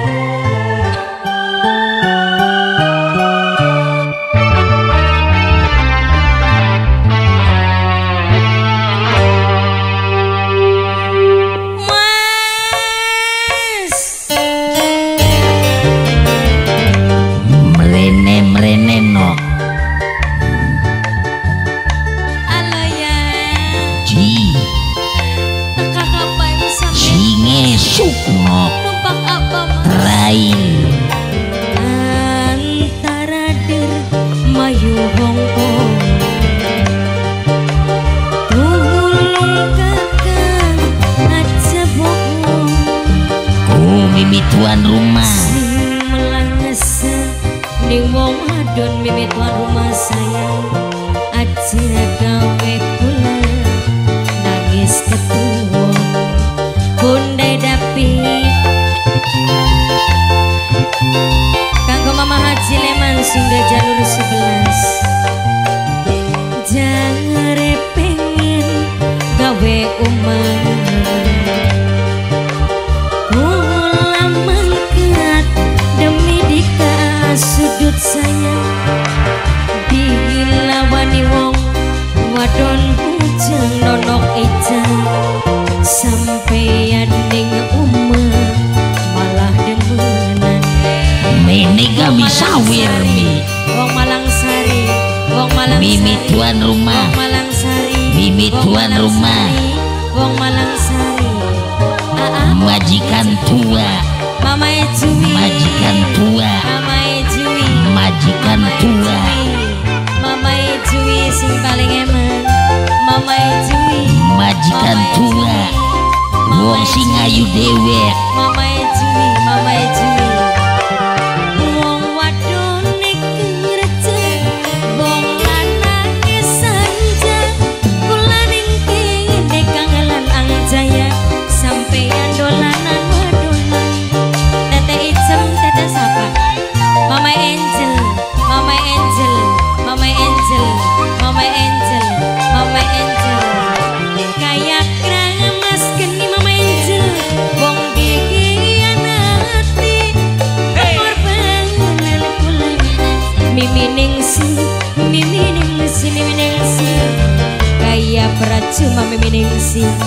Mimi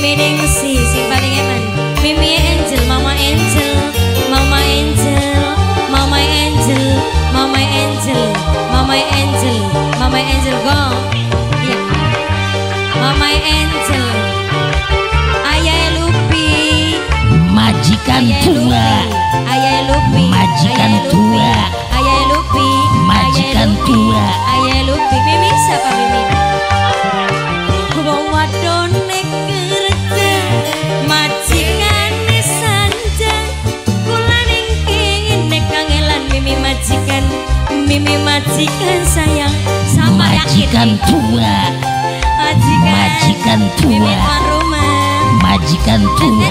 Miminingsi sing paling eman. Mimi Angel Mama Angel Mama Angel Mama Angel Mama Angel Mama Angel Mama Angel go. Iya Mama Angel. Ayah Lupi. Majikan tua Ayah Mimi majikan sayang Sama Majikan yakin tua. Majikan Majikan tua. rumah Majikan tua?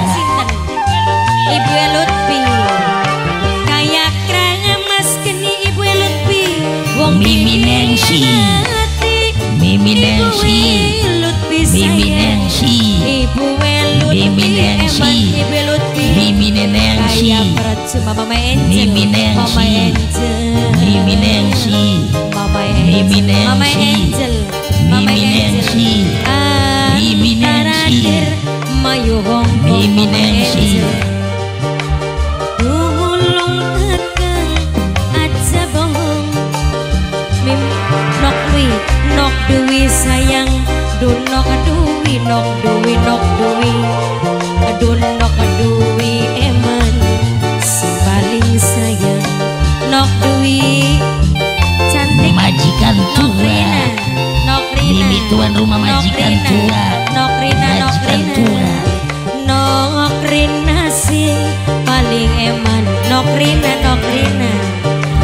Ibu Lutfi. Kayak keramas keni Ibu Lutfi. Wong Mimi hati Mimi Lutfi Mimi. Nengsi Ibu Lutfi Mimi. Eman Ibu Lutfi Mimi Nenengsi Kayak percuma Mama Angel Mimi Nengsi. Mama Angel Mimi Nengsi Mama Angel Mimi Mama Nengsi. Angel Mama Mimi Nengsi. Ah, Mimi Nengsi. terakhir Mayu Hong Mimi Nengsi. Tulung tekan aja bohong Mim nok wi nok duwi sayang Dun nok duwi nok duwi nok duwi Majikan tua Mimi tuan rumah majikan tua Majikan tua Nok Rina sing paling eman Nok Rina Nok Rina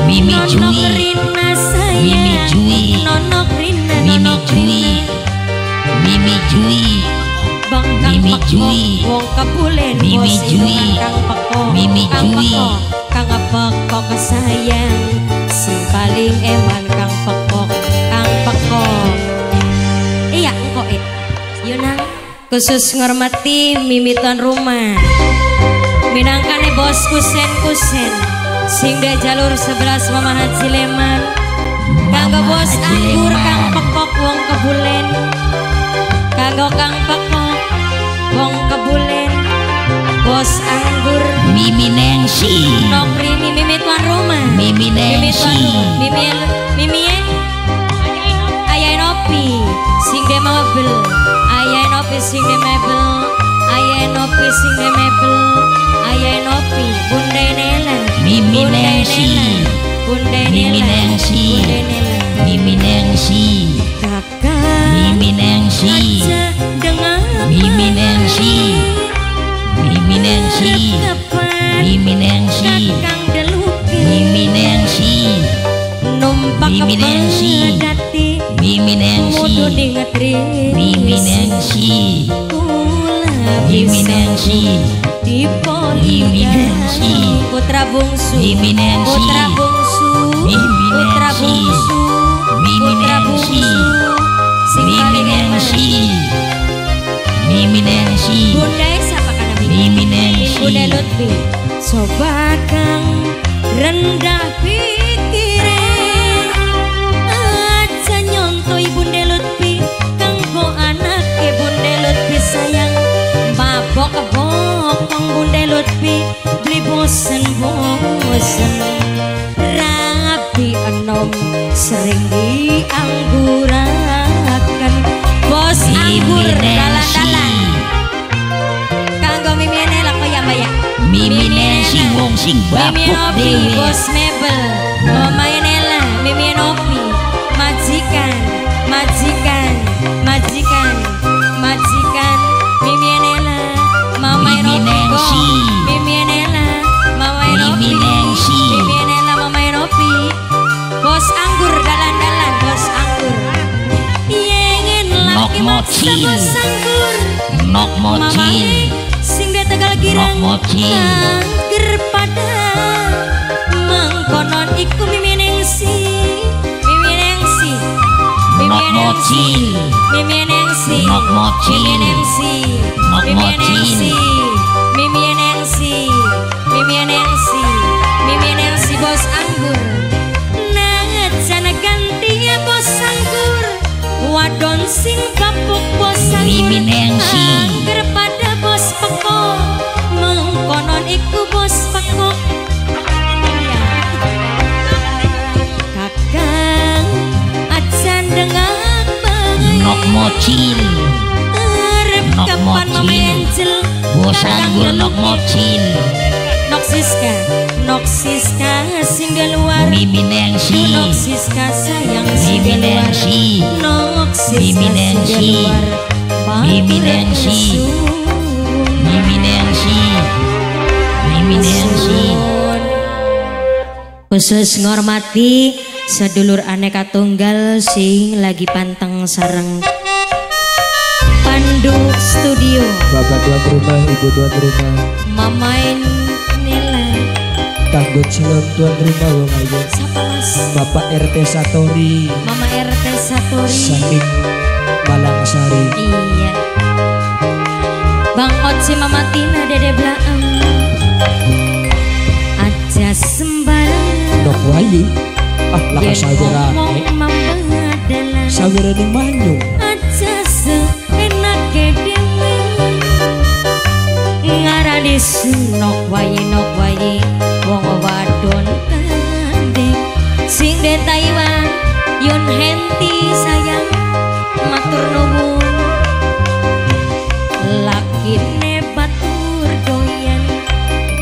Mimi Jui sayang Mimi Jui Rina Mimi Jui Rina Mimi Jui Kang Mimi Jui. Kabulen Mimi Jui. Peko Mimi Jui. Peko Kang Peko kesayang Sing paling eman Kang Peko Khusus ngormati Mimi tuan rumah. Minangkane bos kusen kusen Sing de jalur sebelas Mama Haji Leman Kanggo bos anggur Kang. Pekok Wong Kebulen. Kanggo Kang Pekok Wong Kebulen. Bos anggur Mimi Nengsi Nokri Mimi Mimi tuan rumah. Mimi Mimi tuan Nengsi Mimi Mimi ya mebel Ayah Nopi sing de mebel Ayah Nopi sing de mebel Ayah Nopi Bunda Nela Mimi. Nela Bunda Mimi Mimi Nengsi Kakak Mimi aja dengan Mimi Nengsi Mimi Kapan Mimi deluki Mimi Nengsi numpak Mimi Nengsi. dati Mimi Nengsi mudu dingetri Mimi Nengsi kula Mimi bisa Nengsi Iminensi. putra bungsu putra bungsu Iminensi. putra bungsu putra bungsu paling Miminensi. hebat. Miminensi. Bunda siapa kan namanya? Miminensi. Bunda Lutfi Sobat kang rendah pikiran kebopong bunda lutfi beli bosen bosen. Rapi enom sering dianggurakan bos anggur dalan dalan kanggo mimi enak kaya mbak ya? Mimi sing wong sing bapuk dewi mimi bos mebak moci nok moci singe tegal girang langger pada mengkonon iku mimineng si mimineng si nok moci mimineng si nok moci mimineng si nok moci mimineng si Sing kapuk bos anggur Miminengsi. Angger pada bos peko Mengkonon iku bos peko Kakang acan dengar Nok mocil. Nok mocil. mama Angel Bos Kakang anggur nok mocil. Noksiska Noksiska sing di luar Miminensi. Noksiska sayang di luar. Noksiska sing Miminensi. di luar Miminensi. Miminensi. Miminensi. Khusus ngormati sedulur aneka tunggal sing lagi panteng sareng Pandu Studio Bapak tuan rumah, ibu tuan rumah Mamain Kanggo cilon tuan Siapa mas? Bapak RT Satori. Mama RT Satori. Saking Malangsari Iya. Bang Oci Mama Tina Dede Blaang Aja sembarang. Nok wayi Ah laka Yen sawirane ngomong mambadalan Sawirane manyung Aja seenake dewe Ngarani nok wayi nok wayi Wong wadon kandek Sing de Taiwan Yun henti sayang. Matur nuwun. Lakine batur doyan.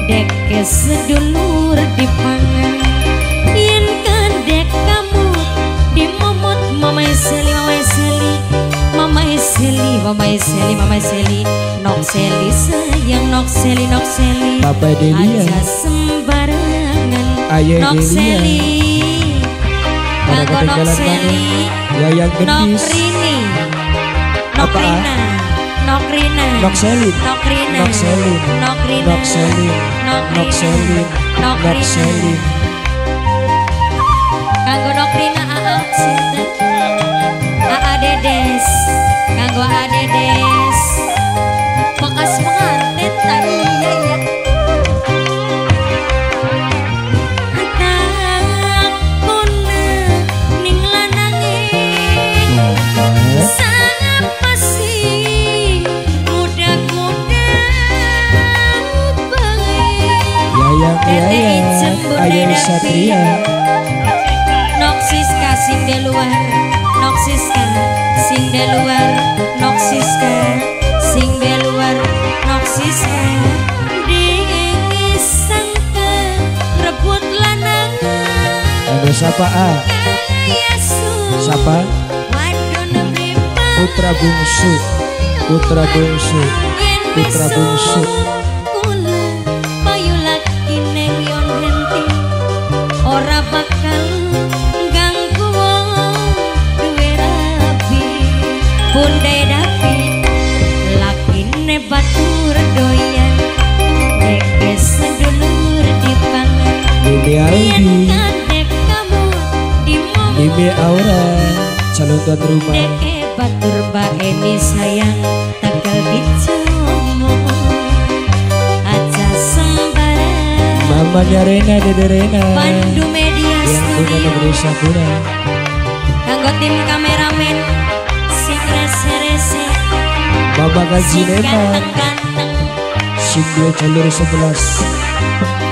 Dek sedulur dipangan. Yen kadek kamu dimomot Mamai seli, mamai seli. Mamai seli, mamai seli, mamai seli. Nok seli sayang, nok seli, nok seli. Bapak Delia Aja Kanggo nok ketinggalan seli. mana? Yayang Gendis rini. Nok Apa, ah? rina. Nok rina. Nok Selin Nok siapa Yesu Siapa? Putra bungsu. Putra bungsu. Putra bungsu tuan rumah. Deke batur mbak Emi sayang Tegal dicomo Aja sembarang Mamanya Rena, Dede Rena Pandu Media Yang punya Studio negeri Sakura Kanggo tim kameramen Sing rese-rese. Mama Gaji Sing dua jalur sebelas.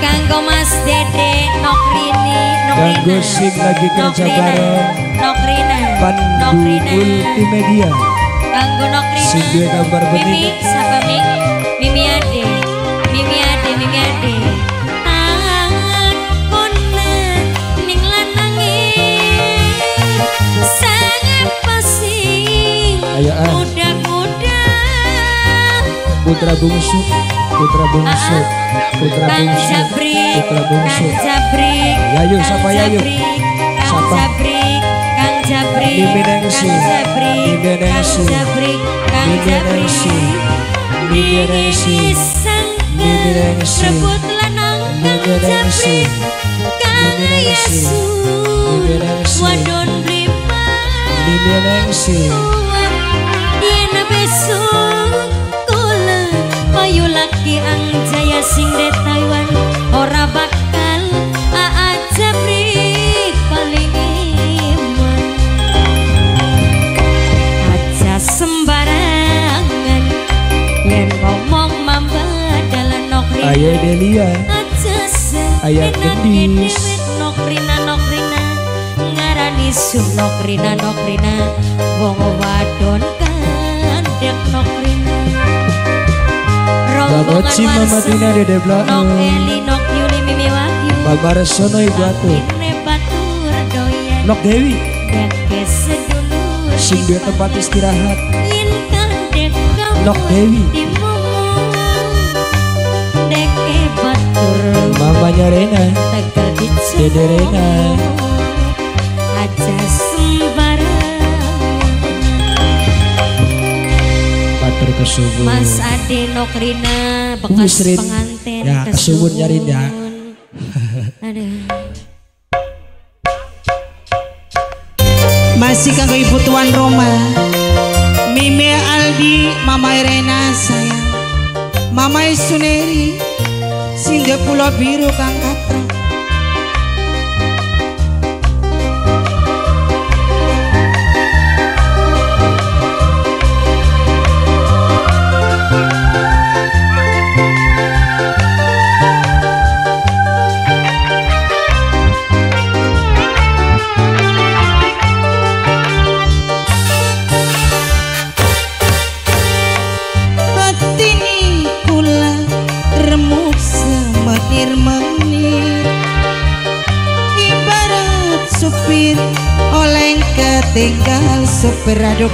Kanggo Mas Dede Nokrini Nokrina sing lagi kerja bareng Nokrina. Nokrina. Multimedia. Kanggo Nokrina. Sing gambar Mimi bening siapa Mi? Mimi Ade. Mimi Ade Mimi Ade. Ah Muda-muda Putra bungsu Putra bungsu Putra Kang bungsu Jabrik Putra bungsu. Kang Jabrik Yayu, siapa Yayu? Siapa? Jabrik Kang Nengsi. Kang Mimin Kang. Mimin Nengsi. Rebut lanang Kang. Jabrik Kang Nengsi. Wadon Nengsi Yen besok kula payu laki ang jaya sing de Taiwan nokrina nokrina wong wadon kandek nokrina. Babat si Mama Tina Dede nok eli nok yuli mimi wahyu. Mama Resono Ibu Atu. Ini batur doyan. Nok Dewi. Deke sedulur Sing dua tempat istirahat. Nok Dewi. di Deke batur. Mamanya Rena. Dede Rena. Aja Batur kesubur. Mas Ade Nokrina Bekas Rin. pengantin Ya, kesubur. nyarin ya. Aduh Masih kanggo ibu tuan rumah Mimi Aldi Mama Irena sayang. Mama Suneri Singga pulau biru kang katrok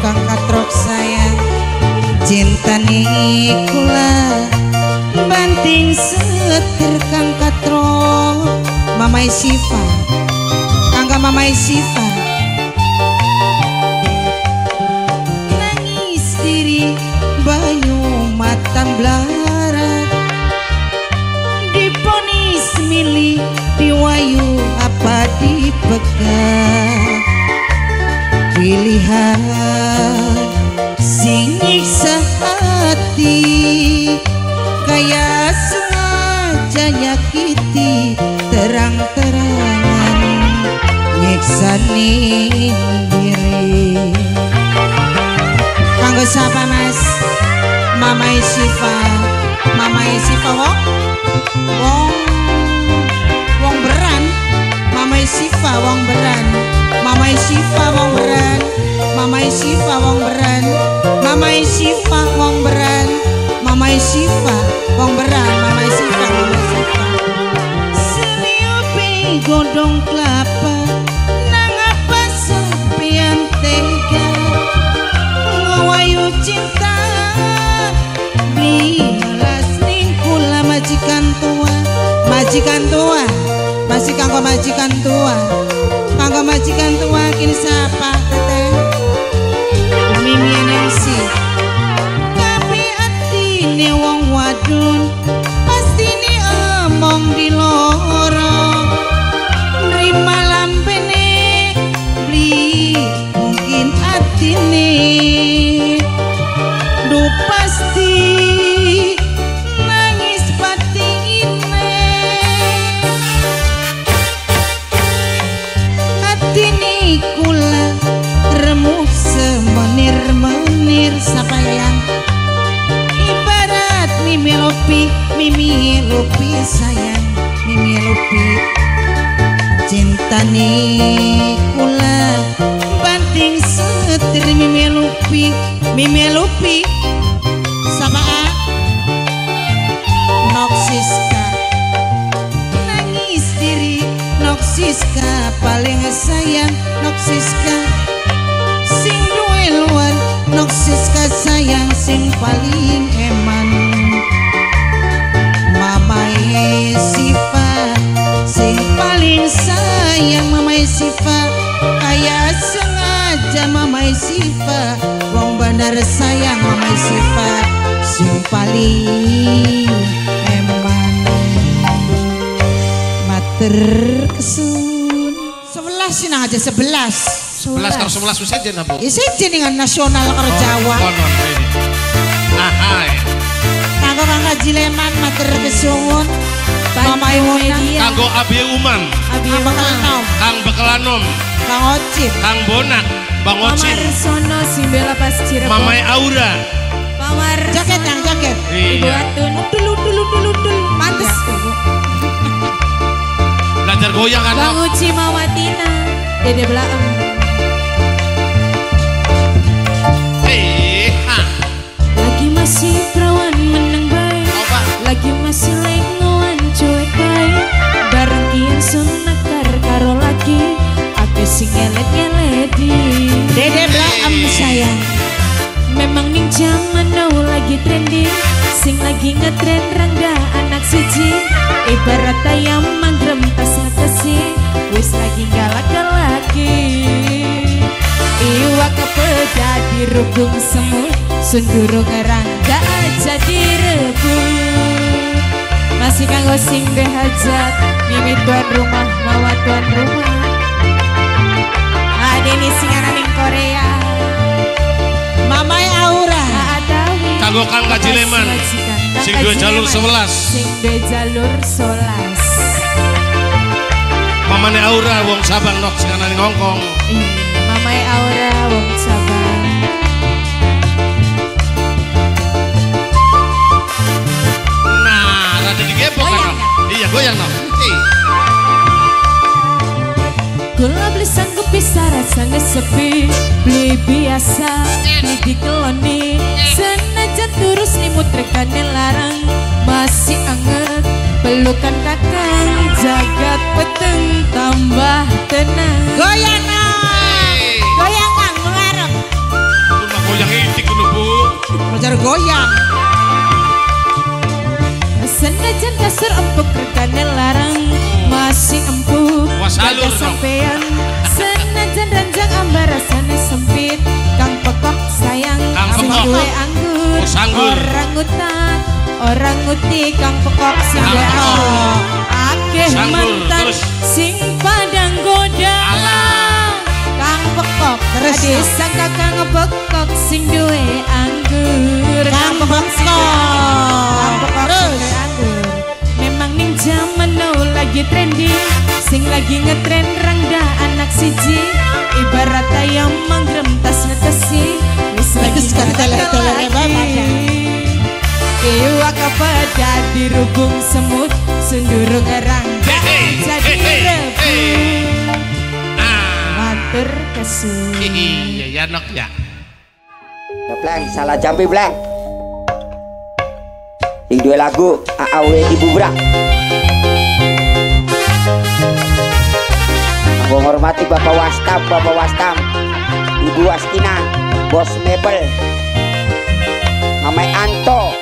supir Siva Mamai Siva wong? Wong Wong beran. Mamai Siva wong beran. Mamai Siva wong beran. Mamai Siva wong beran. Mamai Siva wong beran. Mamai Siva wong beran. Mamai Siva Mamai Siva Seliupi godong kelapa Majikan tua. Masih kanggo majikan tua. Kanggo majikan tua kini siapa teteh Mimi Nengsi Tapi atine wong wadon lupi sayang. Mimi lupi. Cintane kula banting setir. Mimi lupi Mimi lupi. Sama A. Noksiska Nangis diri. Noksiska paling sayang. Noksiska Sing duwe luar. Noksiska sayang sing paling eman sayang Mamai Siva Kayak sengaja Mamai Siva Wong bener sayang Mamai Siva Sing paling eman Mater kesun. Sebelas sih aja sebelas. Sebelas karo sebelas. wis aja nabu. Ya saya jenengan nasional karo Jawa. Ini. Nah, hai. Kanggo kanggo jileman mater kesuwun Mama Iwona Kanggo Abi Uman, Bekanom Kang Bekelanom, Kang Ocit Kang Bonak, Bang Ocin, Sono Simbela pas Cirebon. Mamai Aura. Pamar Jaket yang jaket Ibu Iya. Atun. Dulu dulu dulu dulu. Pantes. Belajar goyang kan? Bang? Uci Mawatina. Dede Blaem. Dirubung semut Sundurung rangga aja direbut. Masih kanggo sing behajat Mimi tuan rumah mawa tuan rumah. Ada nih sing ning Korea. Mamai Aura. Kanggo Kang Kajileman. Sing dua jalur sebelas. Sing dua jalur sebelas. Mamane Aura wong Sabang nok sing ana ning Hongkong. Mamai Aura Goyang, no? Iya, goyang no. Kula beli sanggup bisa rasanya sepi. Beli biasa, beli dikeloni Senajan terus nimut rekannya larang. Masih anget, pelukan kakang. Jagat peteng, tambah tenang. Goyang nang Goyang nang ngarep. Itu mah goyang intik kudu, Bu. Belajar goyang Senajan kasar empuk rekannya larang Masih empuk Was halur, Gagah dong. sampean Senajan ranjang ambar rasanya sempit Kang pekok sayang Kang Sing duwe anggur sanggur. Orang utan Orang uti Kang pekok sing duwe anggur Akeh mantan. Sing padang goda Kang pekok Terus. Ade sangka Kang pekok Sing duwe anggur Kang Pekok. Kang pekok now lagi trending Sing lagi ngetren rangda anak siji Ibarat ayam manggrem tas ngetesi Wis lagi Terus ngetren teler-teler lagi. Iwa kepada dirubung semut Sundurung rangga Hei, jadi rebut Nah, Matur kesun iya ya nok ya. Ya, Blang, salah jampi Blang. Sing dua lagu AAW Ibu Bra. Aku menghormati Bapak Wastam, Bapak Wastam, Ibu Wastina, Bos Mebel, Mamai Anto,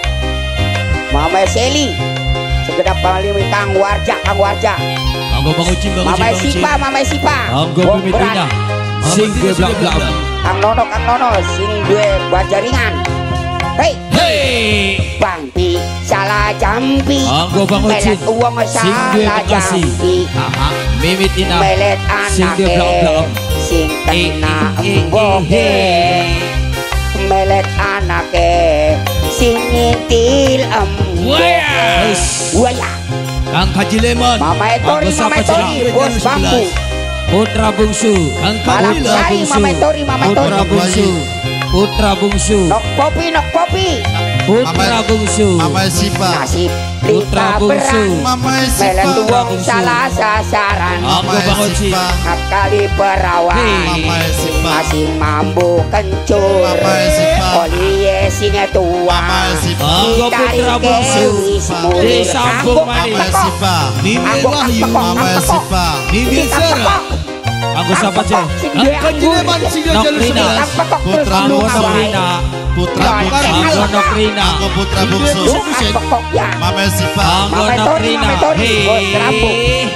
Mamai Seli, segedap paling Kang Warja, Kang Warja, Kanggo Bang Ucin, Bang Mamai Bang. Sipa, Mamai Sipa, Pemimpinnya. Berat. Sing ge blak-blak. Kang Nono, Kang Nono, sing dua bajaringan. Hei, Hei. Bangpi salah jampi Kanggo Bang Ucin. Melet uang salah jampi Mimit Ina. Melet Sing anak ge blak-blak. Sing kena Eh, eh, eh, emboke. eh. Melet anak Sing Waya. Waya. Kang Haji Lemon. Mama Etori, Mama Etori. Bos Bambu. Putra bungsu. Etori, Mama Putra bungsu. Putra bungsu. Nok Popi, Nok Popi Putra bungsu. Mama Sipa. Nasib Lika berang Mama Sipa. wong salah sasaran. Bang Oci. Ngap kali perawan. Mama Sipa. Masih mampu kencur. Mama Sipa. Olie singa tua. Mama Sipa. Anggo Putra Bungsu. Disambung manis. Mama Sipa. Mimi Wahyu Mama Sipa. Mimi Sarah Anggo siapa aja? Nokrina. Putra Anggo Bungsu. Nokrina. Putra Bungsu. Anggo Nokrina. Anggo Putra Bungsu. Mama Sipa Anggo Nokrina. Hei.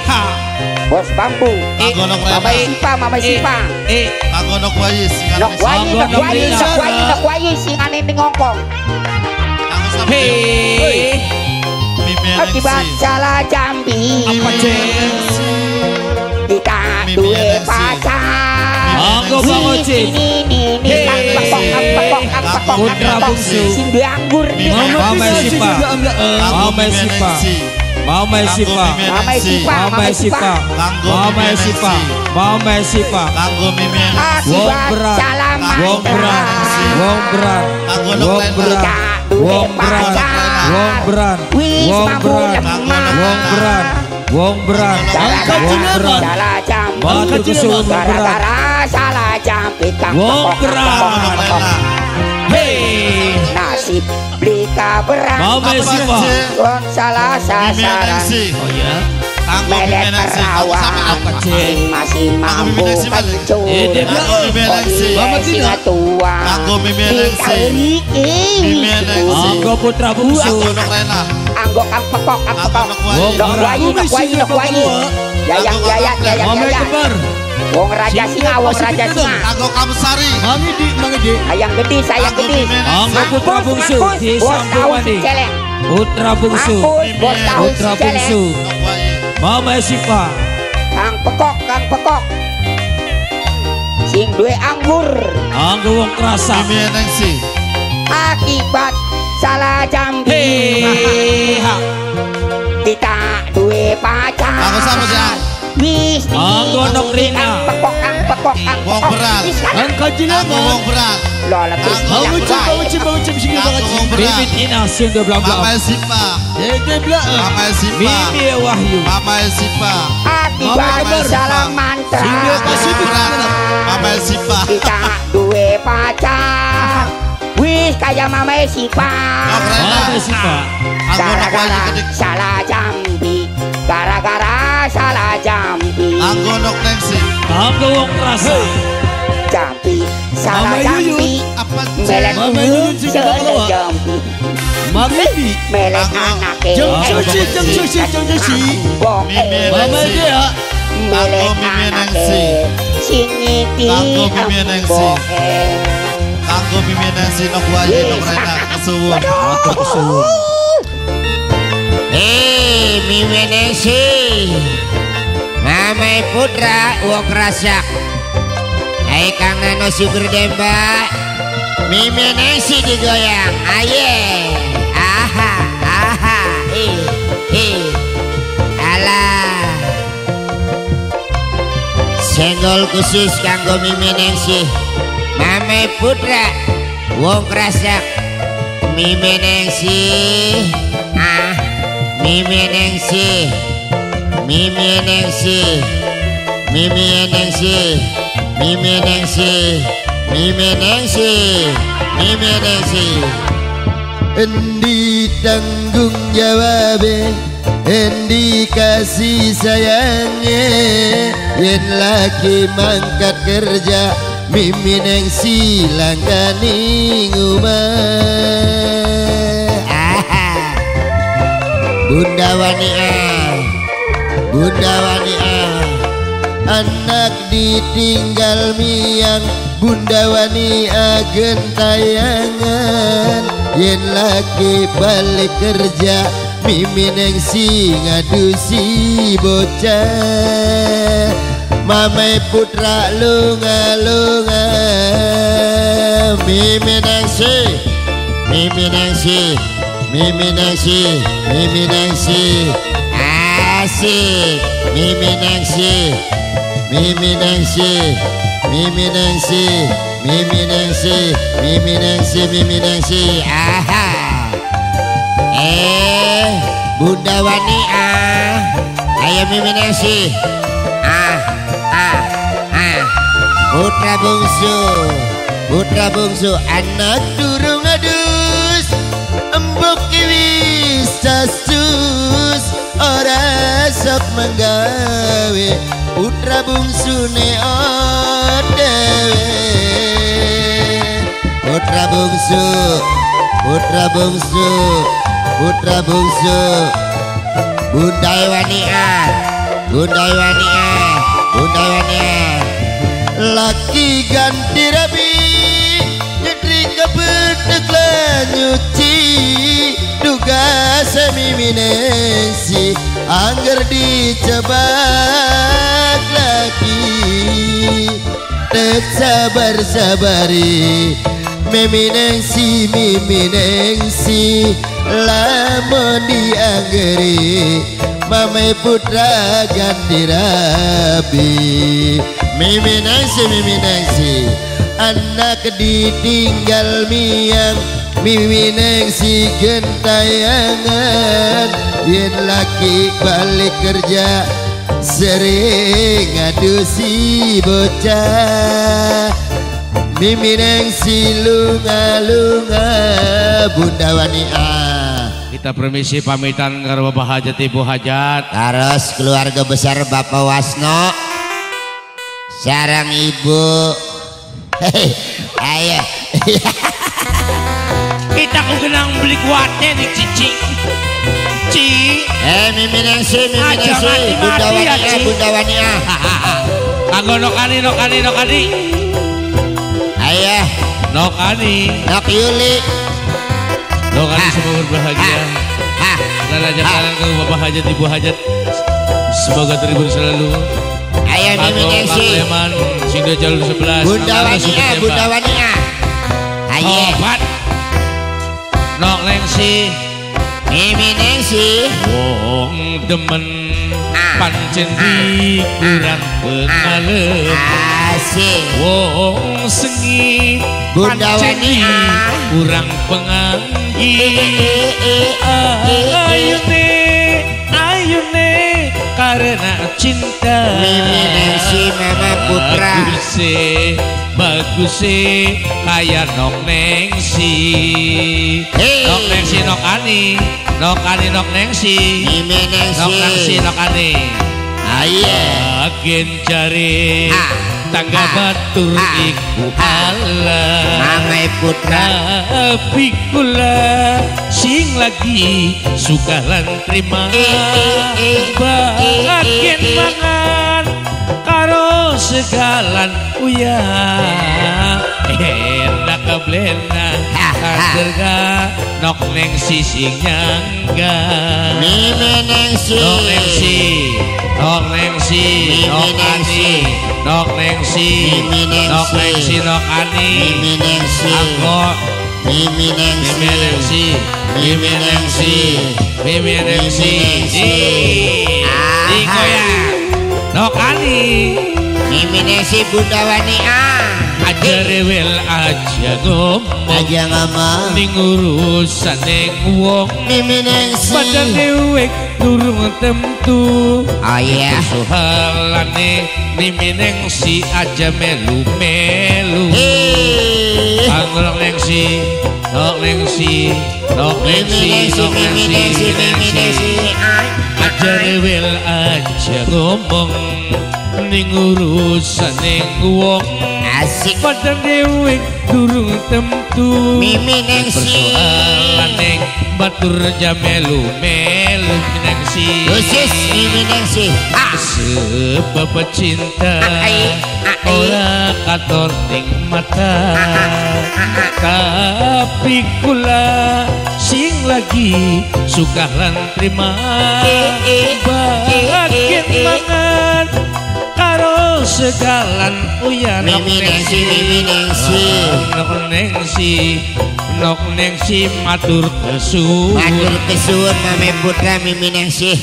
Bos bambu. Anggo Nokrena Mama Sipa Mama Sipa Eh. Anggo Nokwayis Nok wayi Anggo nok wayi Nokrina. nok wayi nok wayi singane ning ngongkong. Hei. Nengsi salah jambi. Apa cek? Kita duwe pacar Anggo Bang Oci. Ini ini ini Hei. kang pekok kang pekok kang pekok Putra. Bungsu. Anggur. Mama. Nengsi Mama Sipa. Mama Sipa Mama Sipa. Kanggo Mama Mimi Sipa. Nengsi Mama Sipa. Kanggo Mimi Nengsi Wong berat. Wong berat. Wong berat. Wong berat. Wong berat. Wong berat. Wong berat. Wong berat. Wong berat. Wong berat. Berat. Pekok. Nokrena Hei. Nasib blika berang Apa cek Wong salah sasaran. Oh ya. Melet perawan? Masih mampu Mama tidak tua Nengsi Anggo Putra Bungsu. Anggo kang pekok kang pekok Dok wayi dok wayi dok wayi Yayang yayang yayang Mama yayang Kembar. Wong raja singa wong raja singa. Kanggo Kamsari. Ayang gede sayang gede. Anggo Nengsi Putra Bungsu. bos Disambung tahu si manis. celeng. Putra Bungsu. Mampus bos tahu si Putra celeng. Bungsu. Mama Sipa. Kang pekok kang pekok. Sing duwe anggur. Anggo wong kerasa. Akibat salah jambi pacar. Aku sama sih, wis Anggo Nokrina. kang pekok kang pekok kang Wong berat. Wong Berat. Lo letus Anggo yang Wong baik. Kanggo Wong Berat. Bibit ina sing Mama. Sipa. Mama Sipa. Mimi Wahyu. Mama Sipa. Salah Sipa. mantra. Berat Mama Sipa. kita duwe pacar. Wis kaya mama Sipa. Mama Sipa. Nokwayis gede salah jambi gara-gara salah jambi Anggo Nok Nengsi Anggo wong kerasa. jambi salah jambi melek cek uyut sele jambi melek anake Jom suci, jom suci jom suci Mimi Nengsi melek Anggo Mimi Nengsi. anake sing ngiti Anggo Mimi Nengsi. emboke Kanggo Mimi Nengsi Nokwayis Nokrena Kesuwun. Matur kesuwun. Hei, Mimi Nengsi Mamai Putra Wong Rasak Hai Kang Nano Syukur Demba. Mimi Nengsi digoyang. Aye. Aha Aha. Eh Eh Alah Senggol khusus kanggo Mimi Nengsi Mamai Putra Wong Rasak Mimi Nengsi Ah Mimi Nengsi Mimi Nengsi Mimi Nengsi Mimi Nengsi Mimi Nengsi Mimi Nengsi Endi tanggung jawab Endi kasih sayangnya. Yen laki mangkat kerja Mimi neng silangkani ngumah Bunda Wania Bunda Wania Anak ditinggal miang Bunda Wania gentayangan. Yen laki balik kerja Mimi neng si ngadusi bocah. Mamai putra lunga lunga Mimi neng si Mimi Nengsi Mimi Nengsi Mimi Nengsi Asik. Mimi Nengsi Mimi Nengsi Mimi Nengsi Mimi Nengsi Mimi Nengsi Mimi Nengsi Aha. Eh Bunda Wani ah. Ayo ah ah ah. Putra bungsu. Putra bungsu anak durung sasus ora sok menggawe putra bungsu ne dewe putra bungsu putra bungsu putra bungsu. Bunda Wania Bunda Wania Bunda Wania laki ganti rabi nyetri kebetek nyuci duga semi minesi angger dicebak lagi. Tet sabar sabari Miminengsi miminengsi Lamun dianggeri Mamai putra ganti rabi. Miminengsi miminengsi Anak ditinggal miang Miminengsi gentayangan Yen laki balik kerja Sering adusi bocah. Mimineng silunga-lunga Bunda Wania Kita permisi pamitan karo Bapak Hajat Ibu Hajat. Terus keluarga besar Bapak Wasno. Sarang ibu. Hei, Ayo Kita kugenang beli kuatnya di Cici. Ci. Eh Mimineng si Mimineng Aja si mati-mati Bunda Wania Ci. Bunda Wania Kanggo nokani nokani nokani. Ayo Nokani. Nok Yuli Nokani semoga berbahagia. Dan ajak kalian ke Bapak Hajat Ibu Hajat. Semoga terhibur selalu. Ayo Kanggo Mimineng Kang si Leman, Sido Jalur 11. Bunda Wania Suket Bunda. Wania Obat. nok lengsi si. Imine si. Wong demen pancen di kurang pengalem si. Wong sengi pancen di kurang pengalem ah, ayo karena cinta. Si Mama Putra. Bagus sih, bagus sih. Kayak nok nengsi. Hey. Nok nengsi nok ani. Nok ani nok nengsi. Mimineng Nok nengsi si nok ani. Ayo Agen cari Ah. tangga ah. batur ah. iku ala Mangai putra. Tapi kula sing lagi suka lan terima. Eh, eh, eh, Bahagin mangan karo segalan uya Ha. Kaderga nok neng sising nyangga Mimineng si Nok neng si Nok neng si Nok si. ani Nok neng si Nok si. neng si Nok ani Mimineng si Anggo Mimineng si Mimineng si Mimineng si Mimineng si Mimineng si. Di Di goyang Nok ani Mimineng si Bunda Wania ajare wel aja dom aja ngama ning urusan wong. Mimine sing wek durung tentu. Ayah oh, suhalane mimine si aja melu melu angrok ning si tok ning si nok ning si tok ning si mimine si mimine si wel aja ngomong. Ning urusan ning wong Asik. Padahal dewek durung tentu Mimineng si. Persoalan neng batur jamelu melu neng si. Khusus Mimineng si. Ah. Sebab cinta Ai, ai. Ora katon ning mata. Tapi kula sing lagi suka lan terima. Eh, eh, eh, eh. mangan segalan uyan Mimineng si Mimineng si. Nok neng si Nok neng si matur kesuwun Matur kesuwun Mame Putra Mimineng si